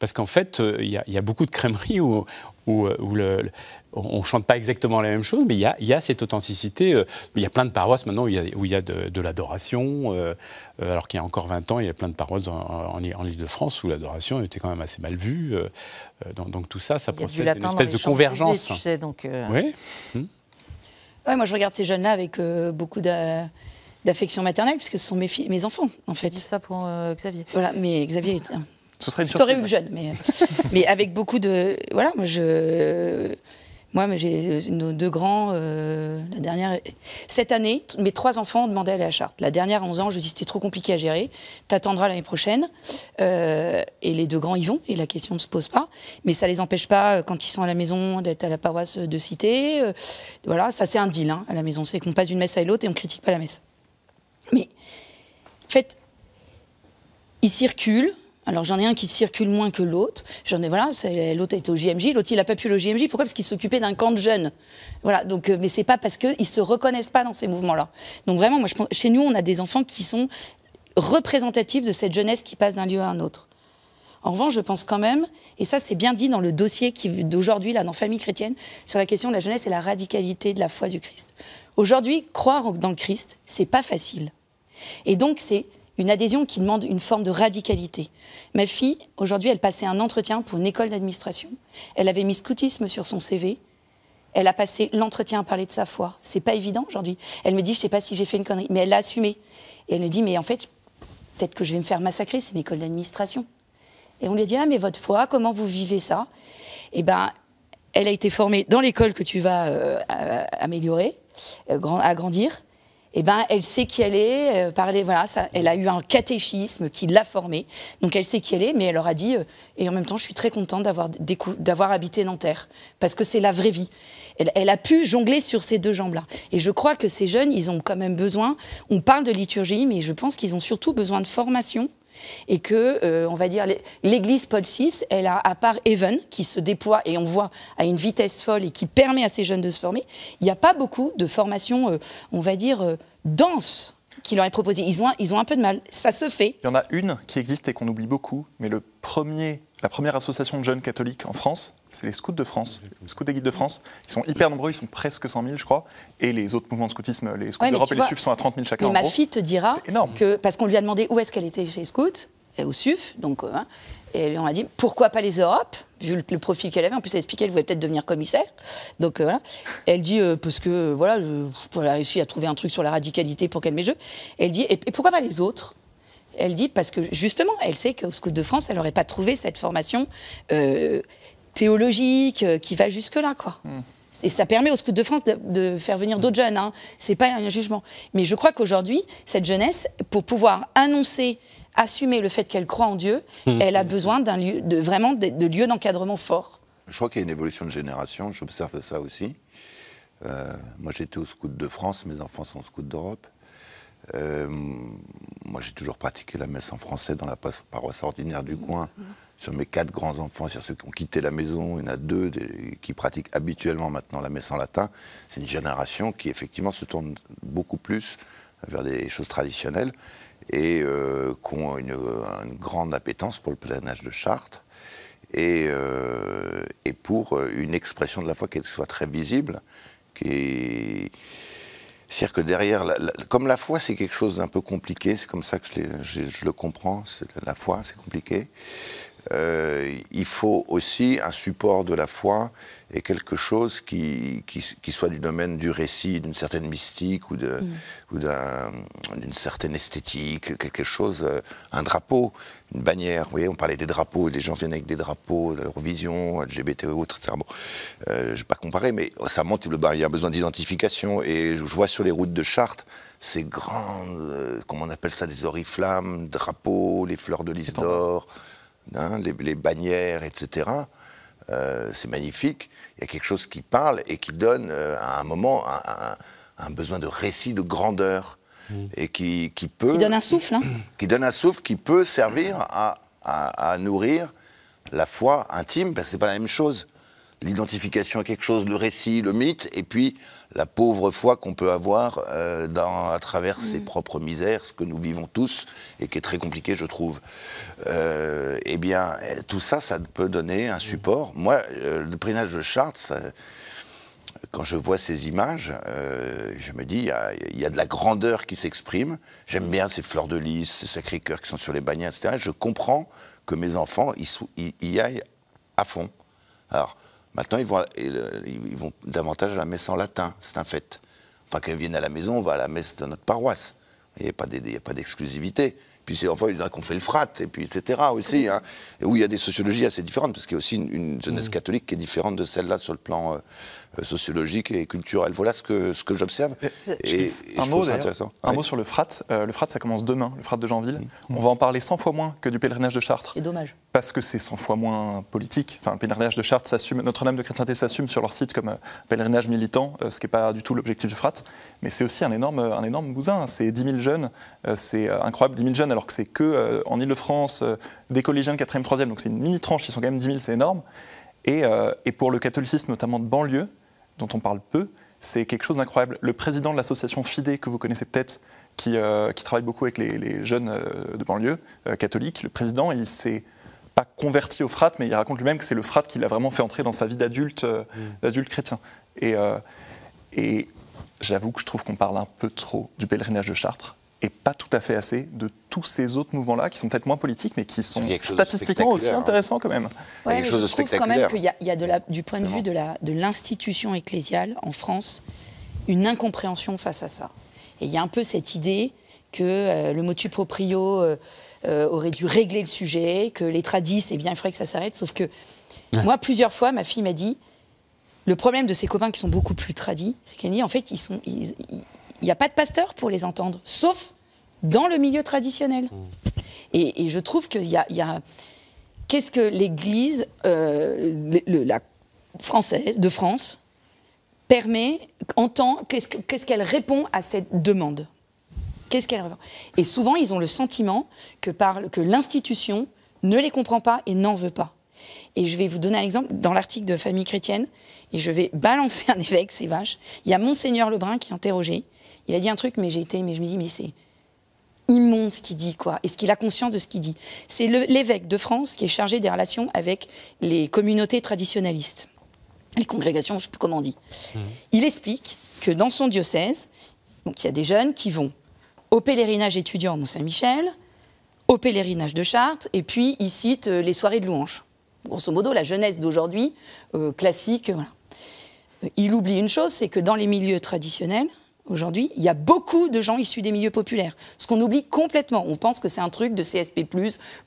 Parce qu'en fait, euh, il y, a- il y a beaucoup de crèmeries où, où, euh, où le- le- on ne chante pas exactement la même chose, mais il y a, il y a cette authenticité. euh, il y a plein de paroisses maintenant où il y a, où il y a de, de l'adoration, euh, alors qu'il y a encore 20 ans, il y a plein de paroisses en, en, en Ile-de-France où l'adoration était quand même assez mal vue. euh, donc, donc tout ça, ça procède d'une espèce de convergence. Tu sais, donc, euh, Oui. Ouais, moi, je regarde ces jeunes-là avec euh, beaucoup d'a- d'affection maternelle, puisque ce sont mes, filles, mes enfants, en je fait. dis ça pour euh, Xavier. Voilà, mais Xavier Ce serait une surprise. jeune, mais, mais avec beaucoup de. Voilà, moi, je. Moi, j'ai nos deux grands, euh, la dernière. Cette année, mes trois enfants ont demandé à aller à Chartres. La dernière, à 11 ans, je dis c'était trop compliqué à gérer. T'attendras l'année prochaine. Euh, et les deux grands y vont, et la question ne se pose pas. Mais ça les empêche pas, euh, quand ils sont à la maison, d'être à la paroisse de cité. Euh, voilà, ça, c'est un deal hein, à la maison. C'est qu'on passe d'une messe à l'autre et on critique pas la messe. Mais, en fait, ils circulent. Alors j'en ai un qui circule moins que l'autre. J'en ai voilà, l'autre était au JMJ, l'autre il a pas pu au JMJ. Pourquoi? Parce qu'il s'occupait d'un camp de jeunes. Voilà. Donc, euh, mais c'est pas parce qu'ils se reconnaissent pas dans ces mouvements-là. Donc vraiment, moi, je pense, chez nous, on a des enfants qui sont représentatif de cette jeunesse qui passe d'un lieu à un autre. En revanche, je pense quand même, et ça c'est bien dit dans le dossier d'aujourd'hui, dans Famille chrétienne, sur la question de la jeunesse et la radicalité de la foi du Christ. Aujourd'hui, croire dans le Christ, c'est pas facile. Et donc, c'est une adhésion qui demande une forme de radicalité. Ma fille, aujourd'hui, elle passait un entretien pour une école d'administration. Elle avait mis scoutisme sur son CV. Elle a passé l'entretien à parler de sa foi. C'est pas évident aujourd'hui. Elle me dit, je sais pas si j'ai fait une connerie, mais elle l'a assumé. Et elle me dit, mais en fait, peut-être que je vais me faire massacrer, c'est une école d'administration. Et on lui a dit, ah, mais votre foi, comment vous vivez ça? Eh bien, elle a été formée dans l'école que tu vas euh, améliorer, euh, agrandir. Eh ben, elle sait qui elle est, euh, parler, voilà, ça, elle a eu un catéchisme qui l'a formée, donc elle sait qui elle est, mais elle leur a dit, et en même temps, je suis très contente d'avoir, d'avoir habité Nanterre, parce que c'est la vraie vie. Elle, elle, a pu jongler sur ces deux jambes-là. Et je crois que ces jeunes, ils ont quand même besoin, on parle de liturgie, mais je pense qu'ils ont surtout besoin de formation et que, euh, on va dire, l'Église Paul VI, elle a, à part Even, qui se déploie et on voit à une vitesse folle et qui permet à ces jeunes de se former, il n'y a pas beaucoup de formations, euh, on va dire, euh, denses qui leur est proposée. Ils ont, ils ont un peu de mal. Ça se fait. Il y en a une qui existe et qu'on oublie beaucoup, mais le premier, la première association de jeunes catholiques en France, c'est les Scouts de France, les Scouts des Guides de France. Ils sont hyper nombreux, ils sont presque 100 000, je crois. Et les autres mouvements de scoutisme, les Scouts d'Europe et les SUF sont à 30 000 chacun. Mais ma fille te dira que, parce qu'on lui a demandé où est-ce qu'elle était chez les Scouts, et au SUF, donc, euh, hein, et on a dit pourquoi pas les Europes, vu le, profil qu'elle avait. En plus, elle expliquait qu'elle voulait peut-être devenir commissaire. Donc euh, voilà. Elle dit euh, parce que voilà, elle a réussi à trouver un truc sur la radicalité pour qu'elle met jeu. Elle dit et, pourquoi pas les autres? Elle dit parce que justement, elle sait qu'au Scout de France, elle n'aurait pas trouvé cette formation théologique euh, qui va jusque-là, quoi. Hmm. Et ça permet aux Scouts de France de, faire venir d'autres jeunes. Hein. C'est pas un jugement. Mais je crois qu'aujourd'hui, cette jeunesse, pour pouvoir annoncer, assumer le fait qu'elle croit en Dieu, hmm. elle a besoin d'un lieu, de vraiment de, lieux d'encadrement forts. Je crois qu'il y a une évolution de génération. J'observe ça aussi. Euh, moi, j'étais au Scout de France. Mes enfants sont Scouts d'Europe. Euh, moi, j'ai toujours pratiqué la messe en français dans la paroisse ordinaire du coin. Sur mes quatre grands-enfants, sur ceux qui ont quitté la maison, il y en a deux qui pratiquent habituellement maintenant la messe en latin. C'est une génération qui, effectivement, se tourne beaucoup plus vers des choses traditionnelles et euh, qui ont une, grande appétence pour le pèlerinage de Chartres et, euh, pour une expression de la foi qui soit très visible, c'est-à-dire que derrière, comme la foi, c'est quelque chose d'un peu compliqué, c'est comme ça que je le comprends, la foi, c'est compliqué. Euh, il faut aussi un support de la foi et quelque chose qui, qui, soit du domaine du récit, d'une certaine mystique ou mm. d'une certaine esthétique, quelque chose, euh, un drapeau, une bannière. Vous voyez, on parlait des drapeaux, et les gens viennent avec des drapeaux, de leur vision, LGBT ou autre, etc. Bon, euh, je ne vais pas comparer, mais ça monte, il y a besoin d'identification. Et je vois sur les routes de Chartres ces grandes, comment on appelle ça, des oriflammes, drapeaux, les fleurs de lys d'or. Hein, les, bannières, etc. Euh, c'est magnifique. Il y a quelque chose qui parle et qui donne euh, à un moment un, besoin de récit, de grandeur. Mm. Et qui, peut. Qui donne un souffle. Hein. Qui donne un souffle qui peut servir à, à nourrir la foi intime, parce que c'est pas la même chose l'identification à quelque chose, le récit, le mythe, et puis la pauvre foi qu'on peut avoir euh, dans, à travers ses mm. propres misères, ce que nous vivons tous, et qui est très compliqué, je trouve. Euh, eh bien, tout ça, ça peut donner un support. Moi, euh, le pèlerinage de Chartres, quand je vois ces images, je me dis, il y, a de la grandeur qui s'exprime. J'aime bien ces fleurs de lys, ces sacrés-cœurs qui sont sur les bannières, etc. Je comprends que mes enfants y, y aillent à fond. Alors, Maintenant, ils vont, ils vont davantage à la messe en latin, c'est un fait. Enfin, quand ils viennent à la maison, on va à la messe de notre paroisse. Il n'y a pas d'exclusivité. Puis c'est enfin, il y en a qu'on fait le frat, et puis etc. aussi. Hein. et où il y a des sociologies assez différentes, parce qu'il y a aussi une, jeunesse mm. catholique qui est différente de celle-là sur le plan euh, sociologique et culturel. Voilà ce que, ce que j'observe. Et, un, mot, un mot sur le frat. Euh, le frat, ça commence demain, le frat de Janville. Mm. On va en parler 100 fois moins que du pèlerinage de Chartres. C'est dommage. Parce que c'est 100 fois moins politique. Enfin, le pèlerinage de Chartres s'assume, Notre-Dame de Chrétienté s'assume sur leur site comme pèlerinage militant, ce qui n'est pas du tout l'objectif du frat. Mais c'est aussi un énorme, un énorme bousin. C'est 10 000 jeunes. c'est incroyable, 10 000 jeunes, alors que c'est que euh, en Ile-de-France, euh, des collégiens de 4e, 3e, donc c'est une mini-tranche, ils sont quand même 10 000, c'est énorme. Euh, et, pour le catholicisme, notamment de banlieue, dont on parle peu, c'est quelque chose d'incroyable. Le président de l'association FIDE, que vous connaissez peut-être, qui, euh, qui travaille beaucoup avec les, les jeunes euh, de banlieue euh, catholiques. Le président, il s'est pas converti au frat, mais il raconte lui-même que c'est le frat qui l'a vraiment fait entrer dans sa vie d'adulte d'adulte chrétien. Et, et j'avoue que je trouve qu'on parle un peu trop du pèlerinage de Chartres et pas tout à fait assez de tous ces autres mouvements-là qui sont peut-être moins politiques, mais qui sont statistiquement aussi hein. intéressants quand même. Il y a quelque chose de je trouve quand même qu'il y a, il y a de la, du point de vue de la- de l'institution ecclésiale en France une incompréhension face à ça. Et il y a un peu cette idée que euh, le motu proprio euh, euh, aurait dû régler le sujet, que les tradis, eh bien, il faudrait que ça s'arrête. Sauf que moi, plusieurs fois, ma fille m'a dit le problème de ses copains qui sont beaucoup plus tradis, c'est qu'elle dit en fait, ils sont, ils- ils- il n'y a pas de pasteur pour les entendre, sauf dans le milieu traditionnel. Et, et je trouve qu'il y a, qu'est-ce que l'Église, euh, la française de France, permet, entend, qu'est-ce que- qu'est-ce qu'elle répond à cette demande? Qu'est-ce qu'elle répond? Et souvent, ils ont le sentiment que, par, que l'institution ne les comprend pas et n'en veut pas. Et je vais vous donner un exemple dans l'article de Famille chrétienne, et je vais balancer un évêque, c'est vache. Il y a Monseigneur Lebrun qui est interrogé. Il a dit un truc, mais j'ai été, mais je me dis, mais c'est immonde ce qu'il dit, quoi. Est-ce qu'il a conscience de ce qu'il dit C'est l'évêque de France qui est chargé des relations avec les communautés traditionnalistes, les congrégations, je ne sais plus comment on dit. Il explique que dans son diocèse, donc il y a des jeunes qui vont au pèlerinage étudiant à Mont-Saint-Michel, au pèlerinage de Chartres, et puis il cite euh, les soirées de louanges. Grosso modo, la jeunesse d'aujourd'hui, euh, classique, voilà. Euh, Il oublie une chose, c'est que dans les milieux traditionnels, aujourd'hui, il y a beaucoup de gens issus des milieux populaires. Ce qu'on oublie complètement. On pense que c'est un truc de CSP+,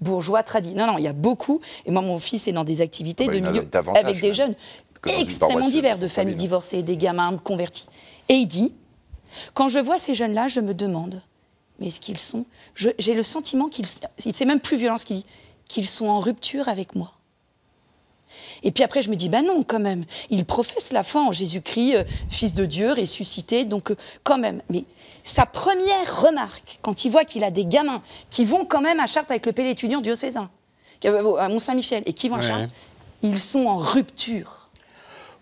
bourgeois, tradit. Non, non, il y a beaucoup. Et moi, mon fils est dans des activités Ah bah, de milieux avec des jeunes extrêmement divers, dans de familles famille. divorcées, des gamins convertis. Et il dit, quand je vois ces jeunes-là, je me demande, mais est-ce qu'ils sont... J'ai le sentiment qu'ils... C'est même plus violent ce qu'il dit, qu'ils sont en rupture avec moi. Et puis après, je me dis, ben non, quand même. Il professe la foi en Jésus-Christ, euh, Fils de Dieu, ressuscité, donc euh, quand même. Mais sa première remarque, quand il voit qu'il a des gamins qui vont quand même à Chartres avec le pélé étudiant diocésain, euh, à Mont-Saint-Michel, et qui vont à Ouais. Chartres, ils sont en rupture.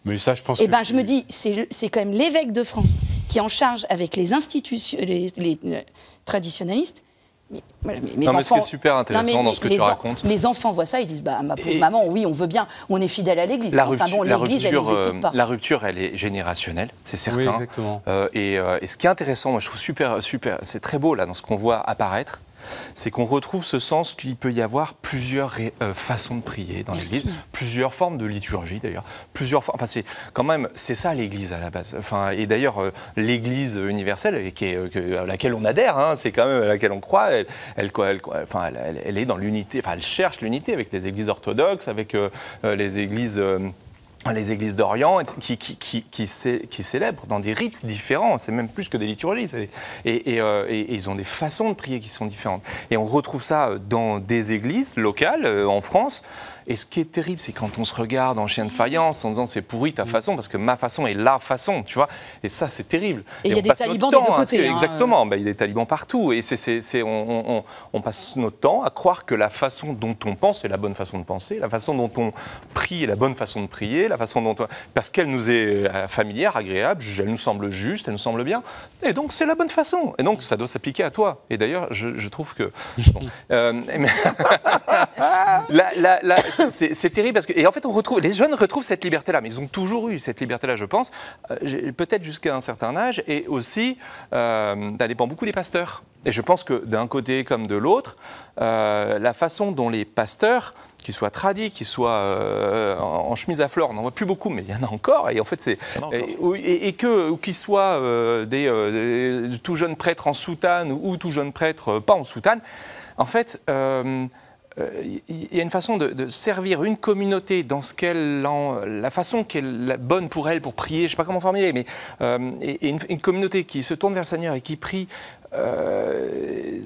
Mais ça, je pense Eh que ben, je me dis, c'est quand même l'évêque de France qui est en charge avec les institutions, les, les, euh, traditionnalistes. Mais, voilà, mais mes Non, mais ce qui enfants- est super intéressant dans ce que tu en- racontes- Les enfants voient ça, ils disent, bah, ma pauvre Et- maman, oui, on veut bien, on est fidèle à l'Église. La enfin rupture, bon, la, l'Église, elle euh, pas. la rupture, elle est générationnelle, c'est certain. Oui, exactement. Euh, et, euh, et ce qui est intéressant, moi je trouve super, super, c'est très beau là dans ce qu'on voit apparaître, c'est qu'on retrouve ce sens qu'il peut y avoir plusieurs euh, façons de prier dans l'Église, plusieurs formes de liturgie d'ailleurs, plusieurs formes. Enfin, c'est quand même, c'est ça l'Église à la base. Enfin, et d'ailleurs, euh, l'Église universelle, et qui est, euh, que- à laquelle on adhère, hein, c'est quand même à laquelle on croit. Elle, elle, enfin, elle, est dans l'unité. Enfin, elle cherche l'unité avec les Églises orthodoxes, avec euh, les Églises. Les églises d'Orient qui, qui, qui, qui, cé- qui célèbrent dans des rites différents, c'est même plus que des liturgies, et, et, euh, ils ont des façons de prier qui sont différentes. Et on retrouve ça euh, dans des églises locales euh, en France. Et ce qui est terrible, c'est quand on se regarde en chien de faïence en disant c'est pourri ta façon parce que ma façon est la façon, tu vois. Et ça, c'est terrible. Et il y a des talibans des deux côtés, hein. Exactement. Bah, il y a des talibans partout. Et c'est, on, on- on passe notre temps à croire que la façon dont on pense est la bonne façon de penser, la façon dont on prie est la bonne façon de prier, la façon dont on- parce qu'elle nous est euh, familière, agréable, elle nous semble juste, elle nous semble bien. Et donc c'est la bonne façon. Et donc ça doit s'appliquer à toi. Et d'ailleurs, je, je trouve que bon, euh, mais- c'est- c'est terrible parce que et en fait on retrouve les jeunes retrouvent cette liberté là mais ils ont toujours eu cette liberté là je pense euh, peut-être jusqu'à un certain âge et aussi euh, ça dépend beaucoup des pasteurs. Et je pense que d'un côté comme de l'autre euh, la façon dont les pasteurs qu'ils soient tradis qu'ils soient euh, en, en chemise à fleurs on n'en voit plus beaucoup mais il y en a encore et en fait c'est et, oui, et, et que qu'ils soient euh, des, des tout jeunes prêtres en soutane ou, ou tout jeunes prêtres pas en soutane en fait il y a une façon de, de servir une communauté dans ce qu'elle en- la façon qui est la bonne pour elle pour prier, je sais pas comment formuler, mais euh, et, et une, une communauté qui se tourne vers le Seigneur et qui prie. euh,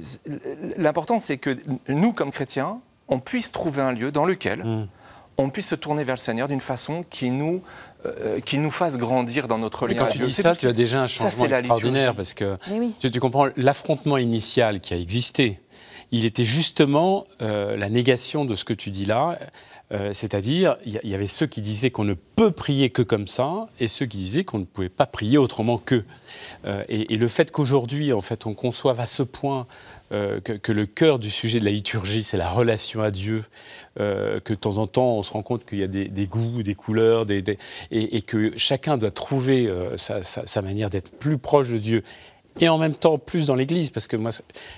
L'important, c'est que nous, comme chrétiens, on puisse trouver un lieu dans lequel Mm. on puisse se tourner vers le Seigneur d'une façon qui nous euh, qui nous fasse grandir dans notre Mais lien quand à tu Dieu. dis C'est ça, tu as déjà un Ça, changement c'est la extraordinaire parce que oui. tu, tu comprends l'affrontement initial qui a existé il était justement euh, la négation de ce que tu dis là, euh, c'est-à-dire il y, avait ceux qui disaient qu'on ne peut prier que comme ça et ceux qui disaient qu'on ne pouvait pas prier autrement que. Euh, et, le fait qu'aujourd'hui, en fait, on conçoive à ce point que, le cœur du sujet de la liturgie, c'est la relation à Dieu, que de temps en temps, on se rend compte qu'il y a des, goûts, des couleurs, et, que chacun doit trouver sa manière d'être plus proche de Dieu. Et en même temps, plus dans l'Église, parce que moi,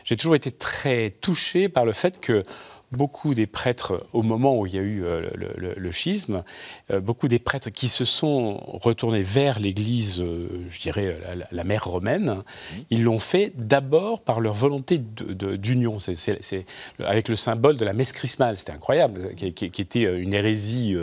j'ai toujours été très touché par le fait que beaucoup des prêtres, au moment où il y a eu euh, le, le- le schisme, euh, beaucoup des prêtres qui se sont retournés vers l'Église, euh, je dirais la, mère romaine, ils l'ont fait d'abord par leur volonté d'union. C'est- avec le symbole de la messe chrismale, c'était incroyable, qui, qui- qui était une hérésie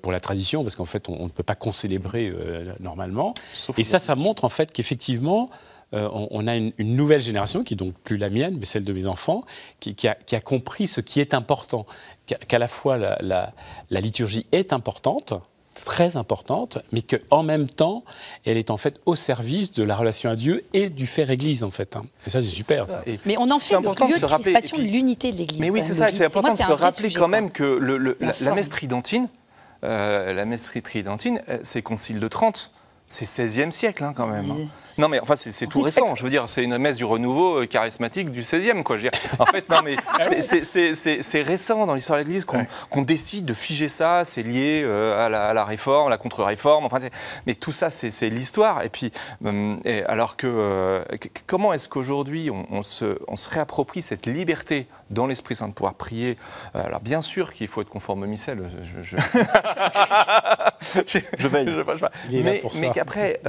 pour la tradition, parce qu'en fait, on, on ne peut pas concélébrer normalement. Sauf Et ça, ça montre en fait qu'effectivement, euh, on, on a une, une nouvelle génération, qui est donc plus la mienne, mais celle de mes enfants, qui, qui a, qui a compris ce qui est important, qu'à la fois la, la- la liturgie est importante, très importante, mais qu'en même temps, elle est en fait au service de la relation à Dieu et du faire Église, en fait. hein. Et ça, c'est super. ça. Et Mais on en fait le important lieu se de rappeler- crispation et de l'unité de l'Église. Mais oui, c'est ça, c'est important de se rappeler sujet, quand même que le- le- La la, messe tridentine, euh, la messe tridentine, euh, c'est concile de Trente. C'est 16e siècle hein, quand même. hein. Non mais enfin c'est tout récent, je veux dire, c'est une messe du renouveau euh, charismatique du 16e quoi. Je veux dire. En fait non mais c'est- c'est- récent dans l'histoire de l'Église qu'on décide de figer ça, c'est lié euh, à, la, à la réforme, la contre-réforme, enfin mais tout ça c'est l'histoire. Et puis et alors que euh, comment est-ce qu'aujourd'hui on, on se, on se réapproprie cette liberté dans l'Esprit Saint de pouvoir prier? Euh, Alors bien sûr qu'il faut être conforme au missel, je, je- Je veille. je je mais mais qu'après,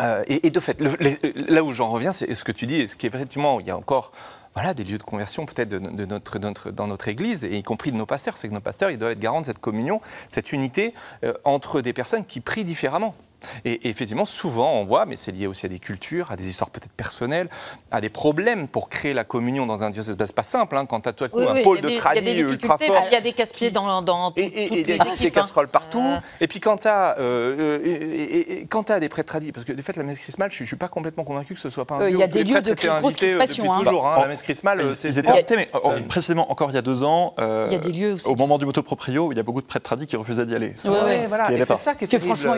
euh, et, de fait, là où j'en reviens, c'est ce que tu dis, et ce qui est effectivement, il y a encore des lieux de conversion peut-être dans notre Église, et y compris de nos pasteurs, c'est que nos pasteurs, ils doivent être garants de cette communion, cette unité euh, entre des personnes qui prient différemment. Et, et effectivement, souvent, on voit, mais c'est lié aussi à des cultures, à des histoires peut-être personnelles, à des problèmes pour créer la communion dans un diocèse. Ben, c'est pas simple, hein, quand tu as tout à coup Oui, un oui, pôle de des- il y a des tradis ultra difficultés, fort. Il y a des casse-pieds dans, dans tout- Et, et- toutes et les des, des hein. casseroles partout. Euh, Et puis quand tu as, quand t'as des prêtres tradis, parce que de fait la messe chrismale, je ne suis pas complètement convaincu que ce soit pas un Euh, il lieu y a des lieux de grosse euh, crispation, depuis hein. toujours. hein. La messe chrismale, euh, Ils, c'est mais oh, ça- précisément, encore il y a deux ans, euh, au moment du motoproprio, il y a beaucoup de prêtres tradis qui refusaient d'y aller. C'est ça qui est franchement,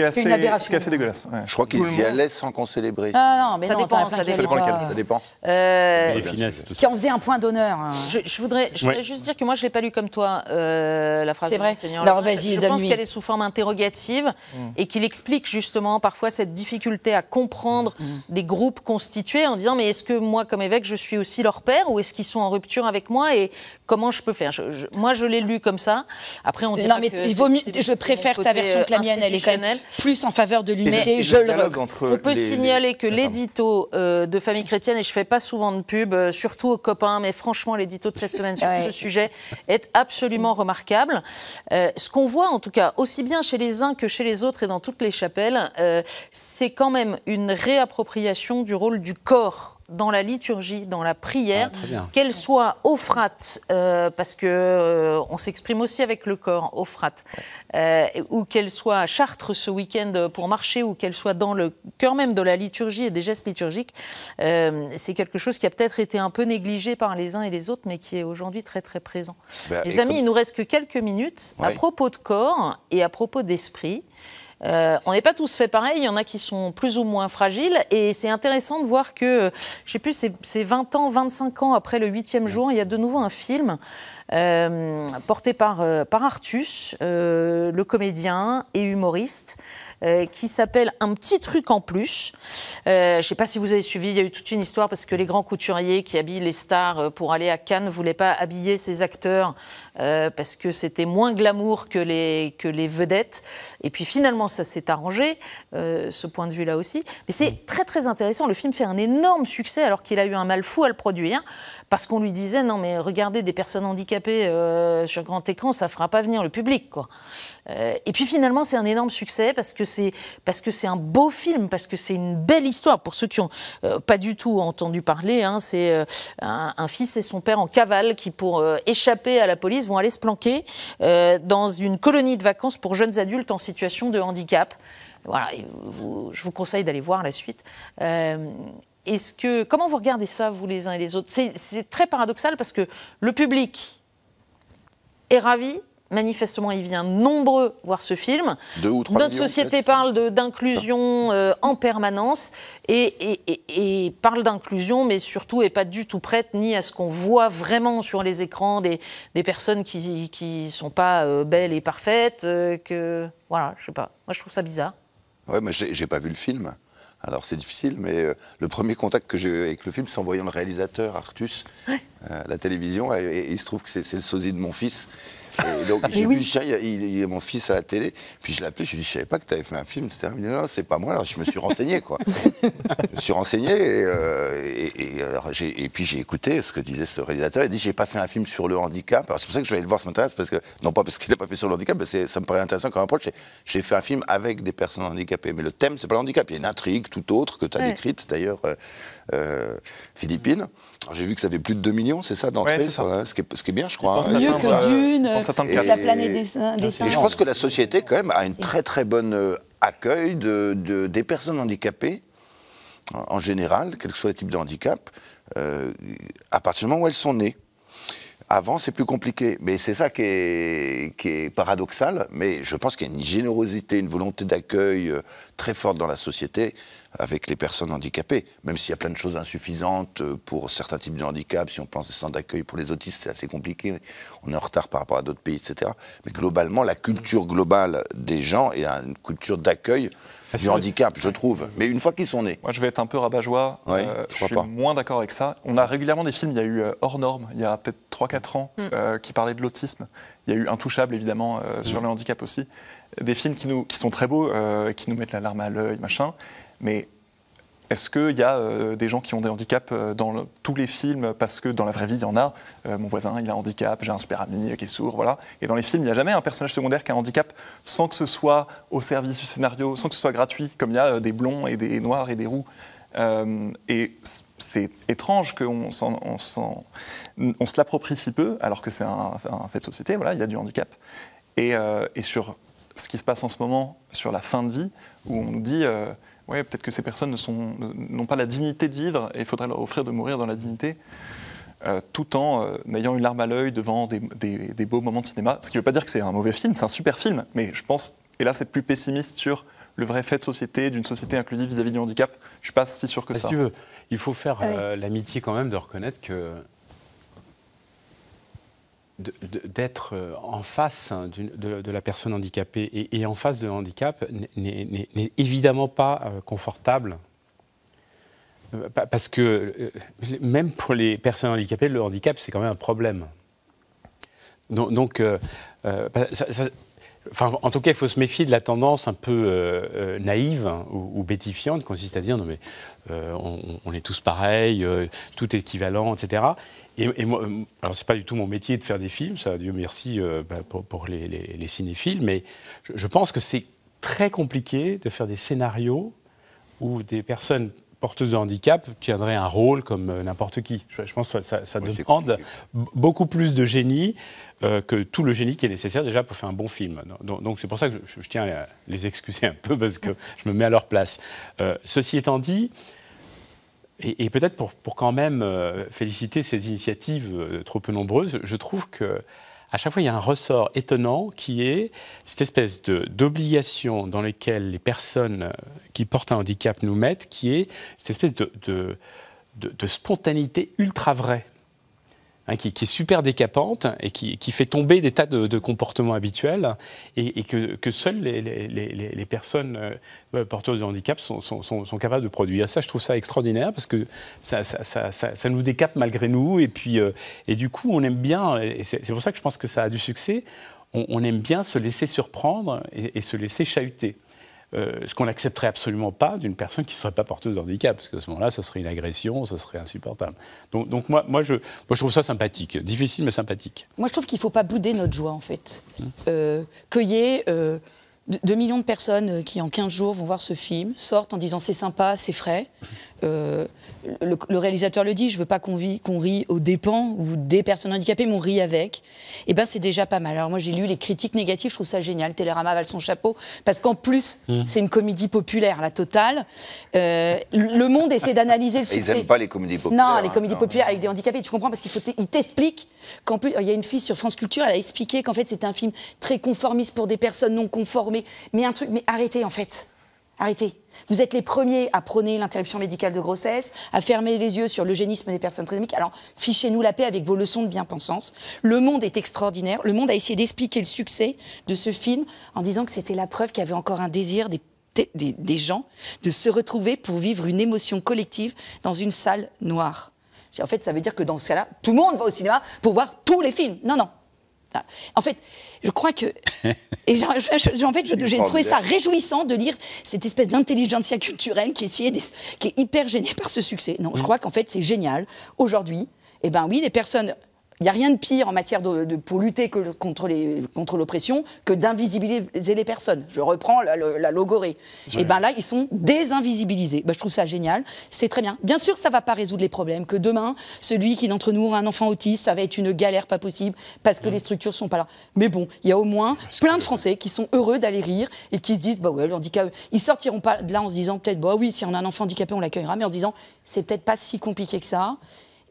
qui est, C'est une assez, aberration. ce qui est assez dégueulasse. ouais. Je crois qu'ils y allaient sans qu'on célébrait. Ah non, mais Ça non, dépend, ça dépend. Ça dépend. euh, Les finesses, tout ça. Qui en faisait un point d'honneur. hein. Je, je voudrais, je voudrais Oui. juste dire que moi, je ne l'ai pas lu comme toi, euh, la phrase C'est de vrai. Alors, Lebrun. vas-y, Je, je pense qu'elle est sous forme interrogative et qu'il explique justement parfois cette difficulté à comprendre des groupes constitués en disant mais est-ce que moi, comme évêque, je suis aussi leur père ou est-ce qu'ils sont en rupture avec moi et comment je peux faire? Je- je- Moi, je l'ai lu comme ça. Après, on Non, dira mais que il c'est- vaut mieux. c'est- Je préfère ta version que la euh, mienne. Elle est quand même institutionnel. Plus en faveur de l'unité. Je le On peut les- signaler que l'édito euh, de Famille Chrétienne, et je fais pas souvent de pub, euh, surtout aux copains, mais franchement, l'édito de cette semaine sur Ouais. ce sujet est absolument remarquable. Euh, ce qu'on voit, en tout cas, aussi bien chez les uns que chez les autres et dans toutes les chapelles, euh, c'est quand même une réappropriation du rôle du corps dans la liturgie, dans la prière, Ah, qu'elle soit au frat, euh, parce que euh, on s'exprime aussi avec le corps au frat, euh, ou qu'elle soit à Chartres ce week-end pour marcher, ou qu'elle soit dans le cœur même de la liturgie et des gestes liturgiques, euh, c'est quelque chose qui a peut-être été un peu négligé par les uns et les autres, mais qui est aujourd'hui très très présent. Bah, les amis, comme- il nous reste que quelques minutes à propos de corps et à propos d'esprit. Euh, on n'est pas tous fait pareil, il y en a qui sont plus ou moins fragiles, et c'est intéressant de voir que, je sais plus, c'est- c'est 20 ans, 25 ans après le huitième jour, il y a de nouveau un film euh, porté par, euh, par Artus, euh, le comédien et humoriste, qui s'appelle Un petit truc en plus. Je ne sais pas si vous avez suivi, il y a eu toute une histoire parce que les grands couturiers qui habillent les stars pour aller à Cannes ne voulaient pas habiller ces acteurs parce que c'était moins glamour que les, que les vedettes. Et puis finalement, ça s'est arrangé, ce point de vue-là aussi. Mais c'est très très intéressant. Le film fait un énorme succès alors qu'il a eu un mal fou à le produire parce qu'on lui disait non mais regardez des personnes handicapées euh, sur grand écran, ça fera pas venir le public quoi. Euh, et puis finalement, c'est un énorme succès parce que c'est parce que c'est un beau film, parce que c'est une belle histoire. Pour ceux qui ont euh, pas du tout entendu parler, hein, c'est un, fils et son père en cavale qui, pour échapper à la police, vont aller se planquer dans une colonie de vacances pour jeunes adultes en situation de handicap. Voilà, je vous conseille d'aller voir la suite. Est-ce que comment vous regardez ça, vous les uns et les autres? C'est très paradoxal parce que le public est ravi, manifestement, il vient nombreux voir ce film. Deux ou trois Notre millions, société parle d'inclusion euh, en permanence et, et- et- et parle d'inclusion, mais surtout est pas du tout prête ni à ce qu'on voit vraiment sur les écrans des, des personnes qui qui sont pas euh, belles et parfaites. euh, que voilà, je sais pas. Moi, je trouve ça bizarre. Ouais, mais j'ai pas vu le film. Alors c'est difficile, mais euh, le premier contact que j'ai eu avec le film, c'est en voyant le réalisateur, Artus, euh, à la télévision. Et, et il se trouve que c'est le sosie de mon fils. Et donc j'ai vu ça, il y a- mon fils à la télé. Puis je l'ai appelé, je lui ai dit, je savais pas que tu avais fait un film. C'était non, c'est pas moi. Alors je me suis renseigné, quoi. je me suis renseigné et, euh, et- et alors, et puis j'ai écouté ce que disait ce réalisateur. Il dit, j'ai pas fait un film sur le handicap. Alors c'est pour ça que je vais aller le voir ce matin, c'est parce que non pas parce qu'il n'a pas fait sur le handicap, mais ça me paraît intéressant comme approche. J'ai- J'ai fait un film avec des personnes handicapées, mais le thème c'est pas le handicap. Il y a une intrigue tout autre que tu as Ouais. décrite d'ailleurs, euh, euh, Philippine. J'ai vu que ça fait plus de 2 millions, c'est ça d'entrée, Ouais, c'est ça. hein, ce, qui est, ce qui est bien, je crois. hein. Mieux que euh, Dune, Et- la planète des, des Et je pense que la société, quand même, a une très très bonne euh, accueil de, de- des personnes handicapées, en, en général, quel que soit le type de handicap, euh, à partir du moment où elles sont nées. Avant, c'est plus compliqué. Mais c'est ça qui est, paradoxal. Mais je pense qu'il y a une générosité, une volonté d'accueil euh, très forte dans la société avec les personnes handicapées. Même s'il y a plein de choses insuffisantes euh, pour certains types de handicap. Si on pense des centres d'accueil pour les autistes, c'est assez compliqué. On est en retard par rapport à d'autres pays, etc. Mais globalement, la culture globale des gens est une culture d'accueil du handicap, je trouve. Mais une fois qu'ils sont nés. Moi, je vais être un peu rabat-joie. Ouais, Euh, je suis pas. moins d'accord avec ça. On a régulièrement des films, il y a eu euh, Hors Norme, il y a peut-être 3-4 ans, euh, qui parlaient de l'autisme. Il y a eu Intouchable, évidemment, euh, sur le handicap aussi. Des films qui, nous, qui sont très beaux, euh, qui nous mettent la larme à l'œil, machin. Mais est-ce qu'il y a euh, des gens qui ont des handicaps euh, dans tous les films? Parce que dans la vraie vie, il y en a. Euh, mon voisin, il a un handicap, j'ai un super ami qui est sourd, voilà. Et dans les films, il n'y a jamais un personnage secondaire qui a un handicap sans que ce soit au service du scénario, sans que ce soit gratuit, comme il y a des blonds et des noirs et des roux. Et c'est étrange qu'on on on se l'approprie si peu, alors que c'est un, fait de société, voilà, il y a du handicap. Et, sur ce qui se passe en ce moment, sur la fin de vie, où on dit, ouais, peut-être que ces personnes ne sont- n'ont pas la dignité de vivre et il faudrait leur offrir de mourir dans la dignité, euh, tout en euh, ayant une larme à l'œil devant des, des- des beaux moments de cinéma. Ce qui ne veut pas dire que c'est un mauvais film, c'est un super film, mais je pense, et là c'est plus pessimiste sur le vrai fait de société, d'une société inclusive vis-à-vis du handicap. Je suis pas si sûr que Bah, Si ça. tu veux, il faut faire Ah euh, l'amitié quand même de reconnaître que d'être euh, en face hein, de, la personne handicapée et, en face de handicap n'est- évidemment pas euh, confortable. Euh, pa- Parce que même pour les personnes handicapées, le handicap, c'est quand même un problème. Donc, en tout cas, il faut se méfier de la tendance un peu naïve hein, ou, ou bêtifiante, qui consiste à dire non mais on, on est tous pareils, tout est équivalent, etc. Et, et moi, euh, alors c'est pas du tout mon métier de faire des films, ça, Dieu merci euh, bah, pour, pour les, les- les cinéphiles, mais je, je pense que c'est très compliqué de faire des scénarios où des personnes porteuses de handicap tiendraient un rôle comme euh, n'importe qui. Je, je pense que ça, ça Oui, demande beaucoup plus de génie euh, que tout le génie qui est nécessaire déjà pour faire un bon film. Donc donc c'est pour ça que je, je tiens à les excuser un peu parce que je me mets à leur place. Euh, ceci étant dit, et, peut-être pour, pour quand même euh, féliciter ces initiatives euh, trop peu nombreuses, je trouve que à chaque fois il y a un ressort étonnant qui est cette espèce d'obligation dans laquelle les personnes euh, qui portent un handicap nous mettent, qui est cette espèce de- de spontanéité ultra vraie. Hein, qui, est super décapante et qui, fait tomber des tas de, comportements habituels et, que, que seules les, personnes euh, porteuses de handicap sont, sont- capables de produire. Ça, je trouve ça extraordinaire parce que ça, ça- ça- nous décape malgré nous et puis euh, et du coup on aime bien et c'est pour ça que je pense que ça a du succès. On, on aime bien se laisser surprendre et, et se laisser chahuter. Euh, ce qu'on n'accepterait absolument pas d'une personne qui ne serait pas porteuse de handicap, parce qu'à ce moment-là, ça serait une agression, ça serait insupportable. Donc, donc moi, moi, je, moi, je trouve ça sympathique, difficile mais sympathique. Moi, je trouve qu'il ne faut pas bouder notre joie, en fait. Mmh. Euh, qu'il y ait euh, 2 millions de personnes euh, qui, en 15 jours, vont voir ce film, sortent en disant c'est sympa, c'est frais. euh, le, le réalisateur le dit, je veux pas qu'on vit- qu'on rit aux dépens ou des personnes handicapées, mais on rit avec. Et ben c'est déjà pas mal. Alors moi j'ai lu les critiques négatives, je trouve ça génial. Télérama vale son chapeau parce qu'en plus c'est une comédie populaire, la totale. Euh, le Monde essaie d'analyser le Et ils succès. n'aiment pas les comédies populaires. Non, les hein, comédies non. populaires avec des handicapés, tu comprends parce qu'il faut t- il t'explique qu'en plus il y a une fille sur France Culture, elle a expliqué qu'en fait c'était un film très conformiste pour des personnes non conformées, mais un truc mais arrêtez en fait. Arrêtez. Vous êtes les premiers à prôner l'interruption médicale de grossesse, à fermer les yeux sur l'eugénisme des personnes trisomiques. Alors, fichez-nous la paix avec vos leçons de bien-pensance. Le monde est extraordinaire. Le monde a essayé d'expliquer le succès de ce film en disant que c'était la preuve qu'il y avait encore un désir des des, des gens de se retrouver pour vivre une émotion collective dans une salle noire. En fait, ça veut dire que dans ce cas-là, tout le monde va au cinéma pour voir tous les films. Non, non. En fait, je crois que. Et j'en- je- je- en fait, j'ai trouvé ça réjouissant de lire cette espèce d'intelligentsia culturelle qui, d'es- qui est hyper gênée par ce succès. Non, je crois qu'en fait, c'est génial. Aujourd'hui, eh ben oui, les personnes. Il n'y a rien de pire en matière de, de- pour lutter que- contre les- contre l'oppression que d'invisibiliser les personnes. Je reprends la, la- la logorée. Et ben là, ils sont désinvisibilisés. Ben, je trouve ça génial. C'est très bien. Bien sûr, ça ne va pas résoudre les problèmes. Que demain, celui qui d'entre nous aura un enfant autiste, ça va être une galère pas possible parce que les structures sont pas là. Mais bon, il y a au moins plein de Français qui sont heureux d'aller rire et qui se disent, bah ouais, le handicap, ils sortiront pas de là en se disant peut-être, bah oui, si on a un enfant handicapé, on l'accueillera, mais en se disant, c'est peut-être pas si compliqué que ça.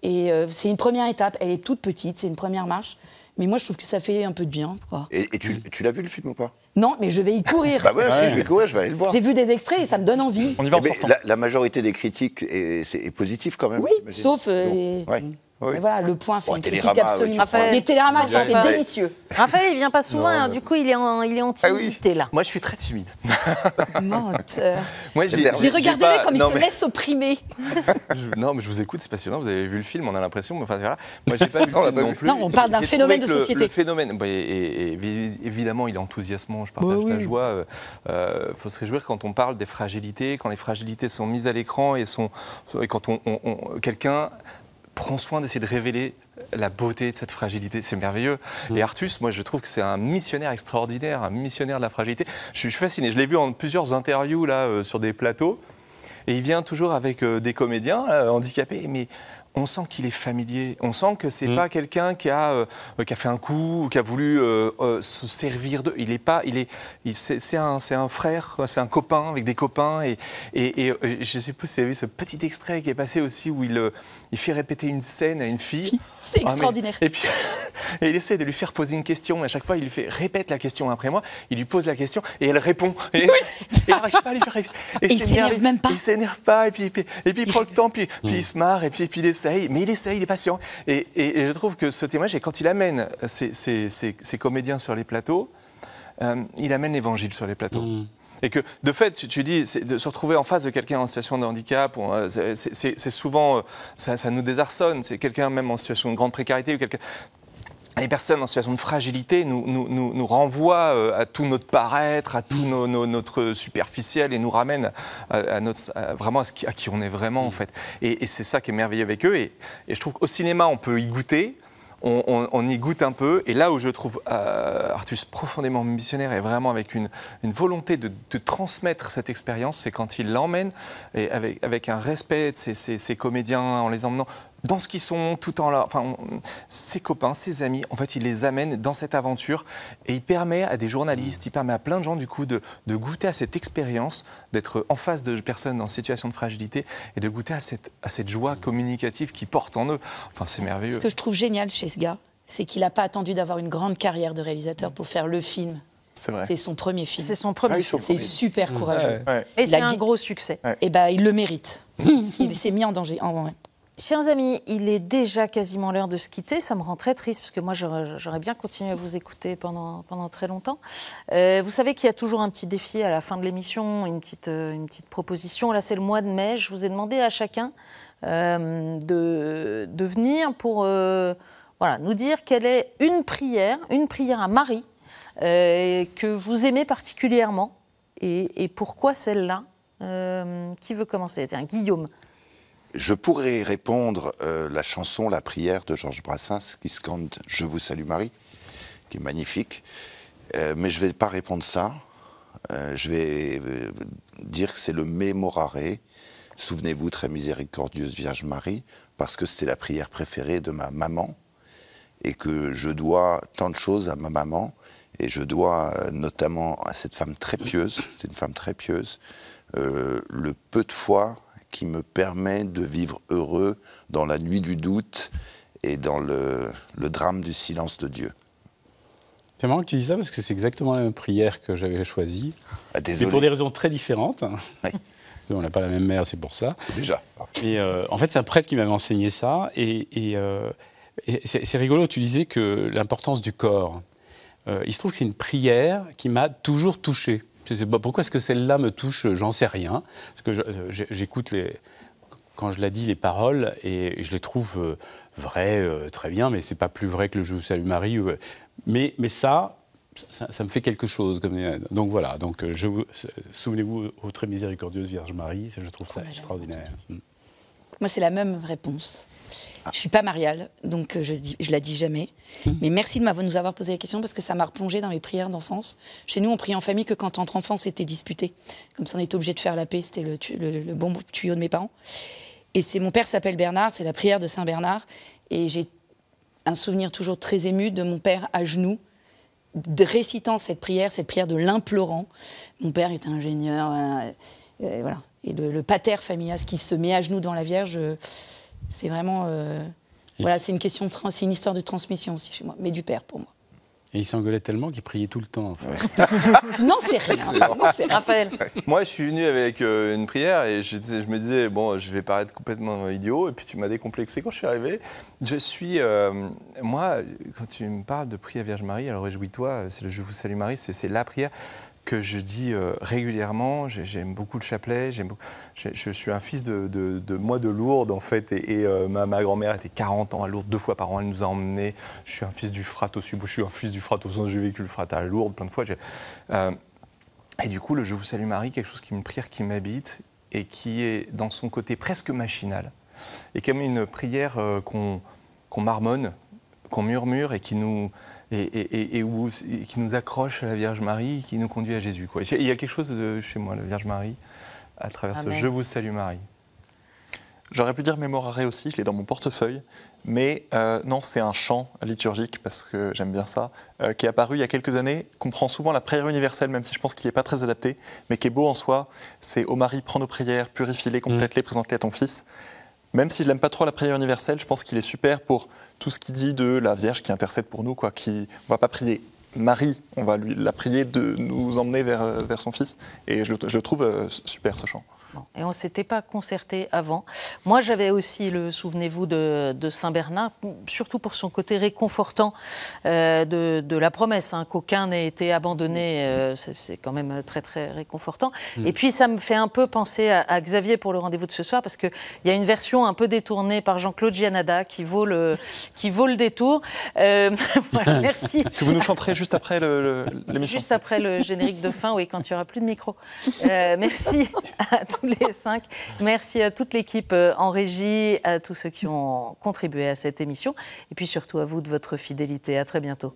Et euh, c'est une première étape. Elle est toute petite, c'est une première marche. Mais moi, je trouve que ça fait un peu de bien. quoi. Et, et tu, tu l'as vu le film ou pas? Non, mais je vais y courir. Bah ouais, si, je vais courir, je vais aller le voir. J'ai vu des extraits et ça me donne envie. On y va en Eh ben, sortant. la, la majorité des critiques est, positive quand même. Oui, sauf euh, les- ouais, Mais voilà, le point fait Bon, une critique Télérama, absolument. ouais, tu Raphaël. Mais Télérama, Raphaël. c'est délicieux. Raphaël, il vient pas souvent, hein, du coup, il est en, il est en Ah oui. timidité là. Moi, je suis très timide. Menteur. Moi, j'ai- regardez-le pas- comme il non, se mais- laisse opprimer. Je- non, mais je vous écoute, c'est passionnant. Vous avez vu le film, on a l'impression. Enfin, voilà. Moi, j'ai pas vu le On l'a film pas non vu. plus. Non, on parle d'un phénomène de le- société. Le phénomène, bah, et, et- et évidemment, il est enthousiasmant. Je partage Bah la oui. joie. euh, euh, faut se réjouir quand on parle des fragilités, quand les fragilités sont mises à l'écran et, sont, et quand on, on- on- quelqu'un prend soin d'essayer de révéler la beauté de cette fragilité, c'est merveilleux. Mm. Et Artus, moi je trouve que c'est un missionnaire extraordinaire, un missionnaire de la fragilité. Je suis, je suis fasciné, je l'ai vu en plusieurs interviews là, euh, sur des plateaux, et il vient toujours avec euh, des comédiens euh, handicapés, mais on sent qu'il est familier, on sent que c'est pas quelqu'un qui a euh, qui a fait un coup ou qui a voulu euh, euh, se servir de. Il est pas, il est, il- c'est un, c'est un frère, c'est un copain avec des copains et et, et, je sais plus si vous avez vu ce petit extrait qui est passé aussi où il il fait répéter une scène à une fille. C'est Ah, mais- extraordinaire. et puis, et il essaie de lui faire poser une question. Et à chaque fois, il lui fait répète la question après moi. Il lui pose la question et elle répond. Et, et il pas à lui faire répéter. Et il c'est s'énerve même pas. Il s'énerve pas. Et puis, et puis, et puis il prend le temps. Puis, puis il se marre. Et puis, puis il essaye. Mais il essaye, il est patient. Et, et- et je trouve que ce témoignage, et quand il amène ces comédiens sur les plateaux, euh, il amène l'évangile sur les plateaux. Et que, de fait, tu, tu dis, de se retrouver en face de quelqu'un en situation de handicap, euh, c'est souvent, euh, ça, ça nous désarçonne. C'est quelqu'un même en situation de grande précarité, ou quelqu'un. Les personnes en situation de fragilité nous, nous, nous, nous renvoient euh, à tout notre paraître, à tout nos- nos- notre superficiel et nous ramènent à, à notre, à vraiment à, ce qui, à qui on est vraiment en fait. Et, et c'est ça qui est merveilleux avec eux. Et, et je trouve qu'au cinéma, on peut y goûter. On, on- on y goûte un peu. Et là où je trouve euh, Artus profondément missionnaire et vraiment avec une, une volonté de, de transmettre cette expérience, c'est quand il l'emmène et avec, avec un respect de ses, ses- ses comédiens, en les emmenant dans ce qu'ils sont, tout en là. Enfin, on- ses copains, ses amis, en fait, il les amène dans cette aventure et il permet à des journalistes, il permet à plein de gens, du coup, de, de goûter à cette expérience, d'être en face de personnes en situation de fragilité et de goûter à cette, à cette joie communicative qu'ils portent en eux. Enfin, c'est merveilleux. Ce que je trouve génial chez ce gars, c'est qu'il n'a pas attendu d'avoir une grande carrière de réalisateur pour faire le film. C'est vrai. C'est son premier film. C'est son premier film. C'est super courageux. Ouais. Et Il a c'est un gros succès. Et ben, il le mérite. Qu'il s'est mis en danger. En vrai. Chers amis, il est déjà quasiment l'heure de se quitter. Ça me rend très triste parce que moi, j'aurais bien continué à vous écouter pendant, pendant très longtemps. Euh, vous savez qu'il y a toujours un petit défi à la fin de l'émission, une petite, euh, une petite proposition. Là, c'est le mois de mai. Je vous ai demandé à chacun euh, de, de venir pour voilà, nous dire quelle est une prière, une prière à Marie que vous aimez particulièrement et, pourquoi celle-là. Qui veut commencer? Tiens, Guillaume. Je pourrais répondre euh, la chanson La prière de Georges Brassens qui scande Je vous salue Marie, qui est magnifique. Euh, mais je ne vais pas répondre ça. Euh, je vais euh, dire que c'est le Mémorare, Souvenez-vous, très miséricordieuse Vierge Marie, parce que c'est la prière préférée de ma maman et que je dois tant de choses à ma maman et je dois euh, notamment à cette femme très pieuse, c'est une femme très pieuse, euh, le peu de foi qui me permet de vivre heureux dans la nuit du doute et dans le, le drame du silence de Dieu. C'est marrant que tu dis ça parce que c'est exactement la même prière que j'avais choisie. Ah, Mais pour des raisons très différentes. Oui. On n'a pas la même mère, c'est pour ça. Déjà. Et euh, en fait, c'est un prêtre qui m'avait enseigné ça. Et, et, euh, et c'est c'est rigolo, tu disais que l'importance du corps. Euh, il se trouve que c'est une prière qui m'a toujours touché. Je sais pas pourquoi est-ce que celle-là me touche, j'en sais rien. Parce que euh, j'écoute les. Quand je la dis, les paroles, et je les trouve euh, vraies, euh, très bien, mais c'est pas plus vrai que le Je vous salue Marie. euh, mais, mais ça, ça, ça me fait quelque chose. Comme, euh, donc voilà, donc euh, je souvenez-vous aux très miséricordieuse Vierge Marie, je trouve ça extraordinaire. Mm. Moi, c'est la même réponse. Je suis pas mariale, donc euh, je, dis, je la dis jamais. Mais merci de m'avoir- nous avoir posé la question parce que ça m'a replongé dans mes prières d'enfance. Chez nous, on priait en famille que quand entre enfants, c'était disputé. Comme ça, on était obligé de faire la paix. C'était le, tu- le- le bon tuyau de mes parents. Et c'est mon père s'appelle Bernard, c'est la prière de Saint Bernard. Et j'ai un souvenir toujours très ému de mon père à genoux, de récitant cette prière, cette prière de l'implorant. Mon père était ingénieur, euh, euh, voilà. Et le, le pater familias qui se met à genoux devant la Vierge, euh, c'est vraiment, euh, voilà, c'est une question, de trans- c'est une histoire de transmission aussi chez moi, mais du père pour moi. Et il s'engueulait tellement qu'il priait tout le temps. en fait. Non, c'est rien. C'est. Raphaël, Moi, je suis venu avec euh, une prière et je, je me disais, bon, je vais paraître complètement idiot. Et puis tu m'as décomplexé quand je suis arrivé. Je suis. euh, moi, quand tu me parles de prière Vierge Marie, alors réjouis-toi, c'est le Je vous salue Marie, c'est c'est la prière que je dis euh, régulièrement. J'ai- J'aime beaucoup le chapelet. Je, suis un fils de, moi de Lourdes, en fait. Et, euh, ma, grand-mère était 40 ans à Lourdes, deux fois par an. Elle nous a emmenés. Je suis un fils du frat au sud. Je suis un fils du frat au sens, j'ai vécu le frat à Lourdes plein de fois. Euh, et du coup, le Je vous salue Marie, quelque chose qui une prière qui m'habite et qui est dans son côté presque machinal. Et comme une prière qu'on marmonne, qu'on murmure et qui nous, et, et- et- et où- et qui nous accroche à la Vierge Marie, qui nous conduit à Jésus. Quoi. Il y a quelque chose de, chez moi, la Vierge Marie, à travers Amen. ce Je vous salue Marie. J'aurais pu dire Mémorare aussi, je l'ai dans mon portefeuille, mais euh, non, c'est un chant liturgique, parce que j'aime bien ça, euh, qui est apparu il y a quelques années, qu'on prend souvent la prière universelle, même si je pense qu'il n'est pas très adapté, mais qui est beau en soi. C'est Ô Marie, prends nos prières, purifie-les, complète-les, présente-les à ton Fils. Même si je n'aime pas trop la prière universelle, je pense qu'il est super pour tout ce qu'il dit de la Vierge qui intercède pour nous, quoi, qui on va pas prier Marie, on va lui la prier de nous emmener vers, euh, son Fils. Et je, je trouve euh, super ce chant. Et on ne s'était pas concerté avant. Moi, j'avais aussi le, souvenez-vous, de, de Saint-Bernard, surtout pour son côté réconfortant euh, de, de la promesse, hein, qu'aucun n'ait été abandonné. euh, c'est, quand même très, très réconfortant. Et puis, ça me fait un peu penser à, à Xavier pour le rendez-vous de ce soir, parce qu'il y a une version un peu détournée par Jean-Claude Gianada qui vaut le, qui vaut le détour. Euh, voilà, merci. Que vous nous chanterez juste après le- le- l'émission. Juste après le générique de fin, oui, quand il n'y aura plus de micro. Merci à les cinq. Merci à toute l'équipe euh, en régie, à tous ceux qui ont contribué à cette émission. Et puis surtout à vous de votre fidélité. À très bientôt.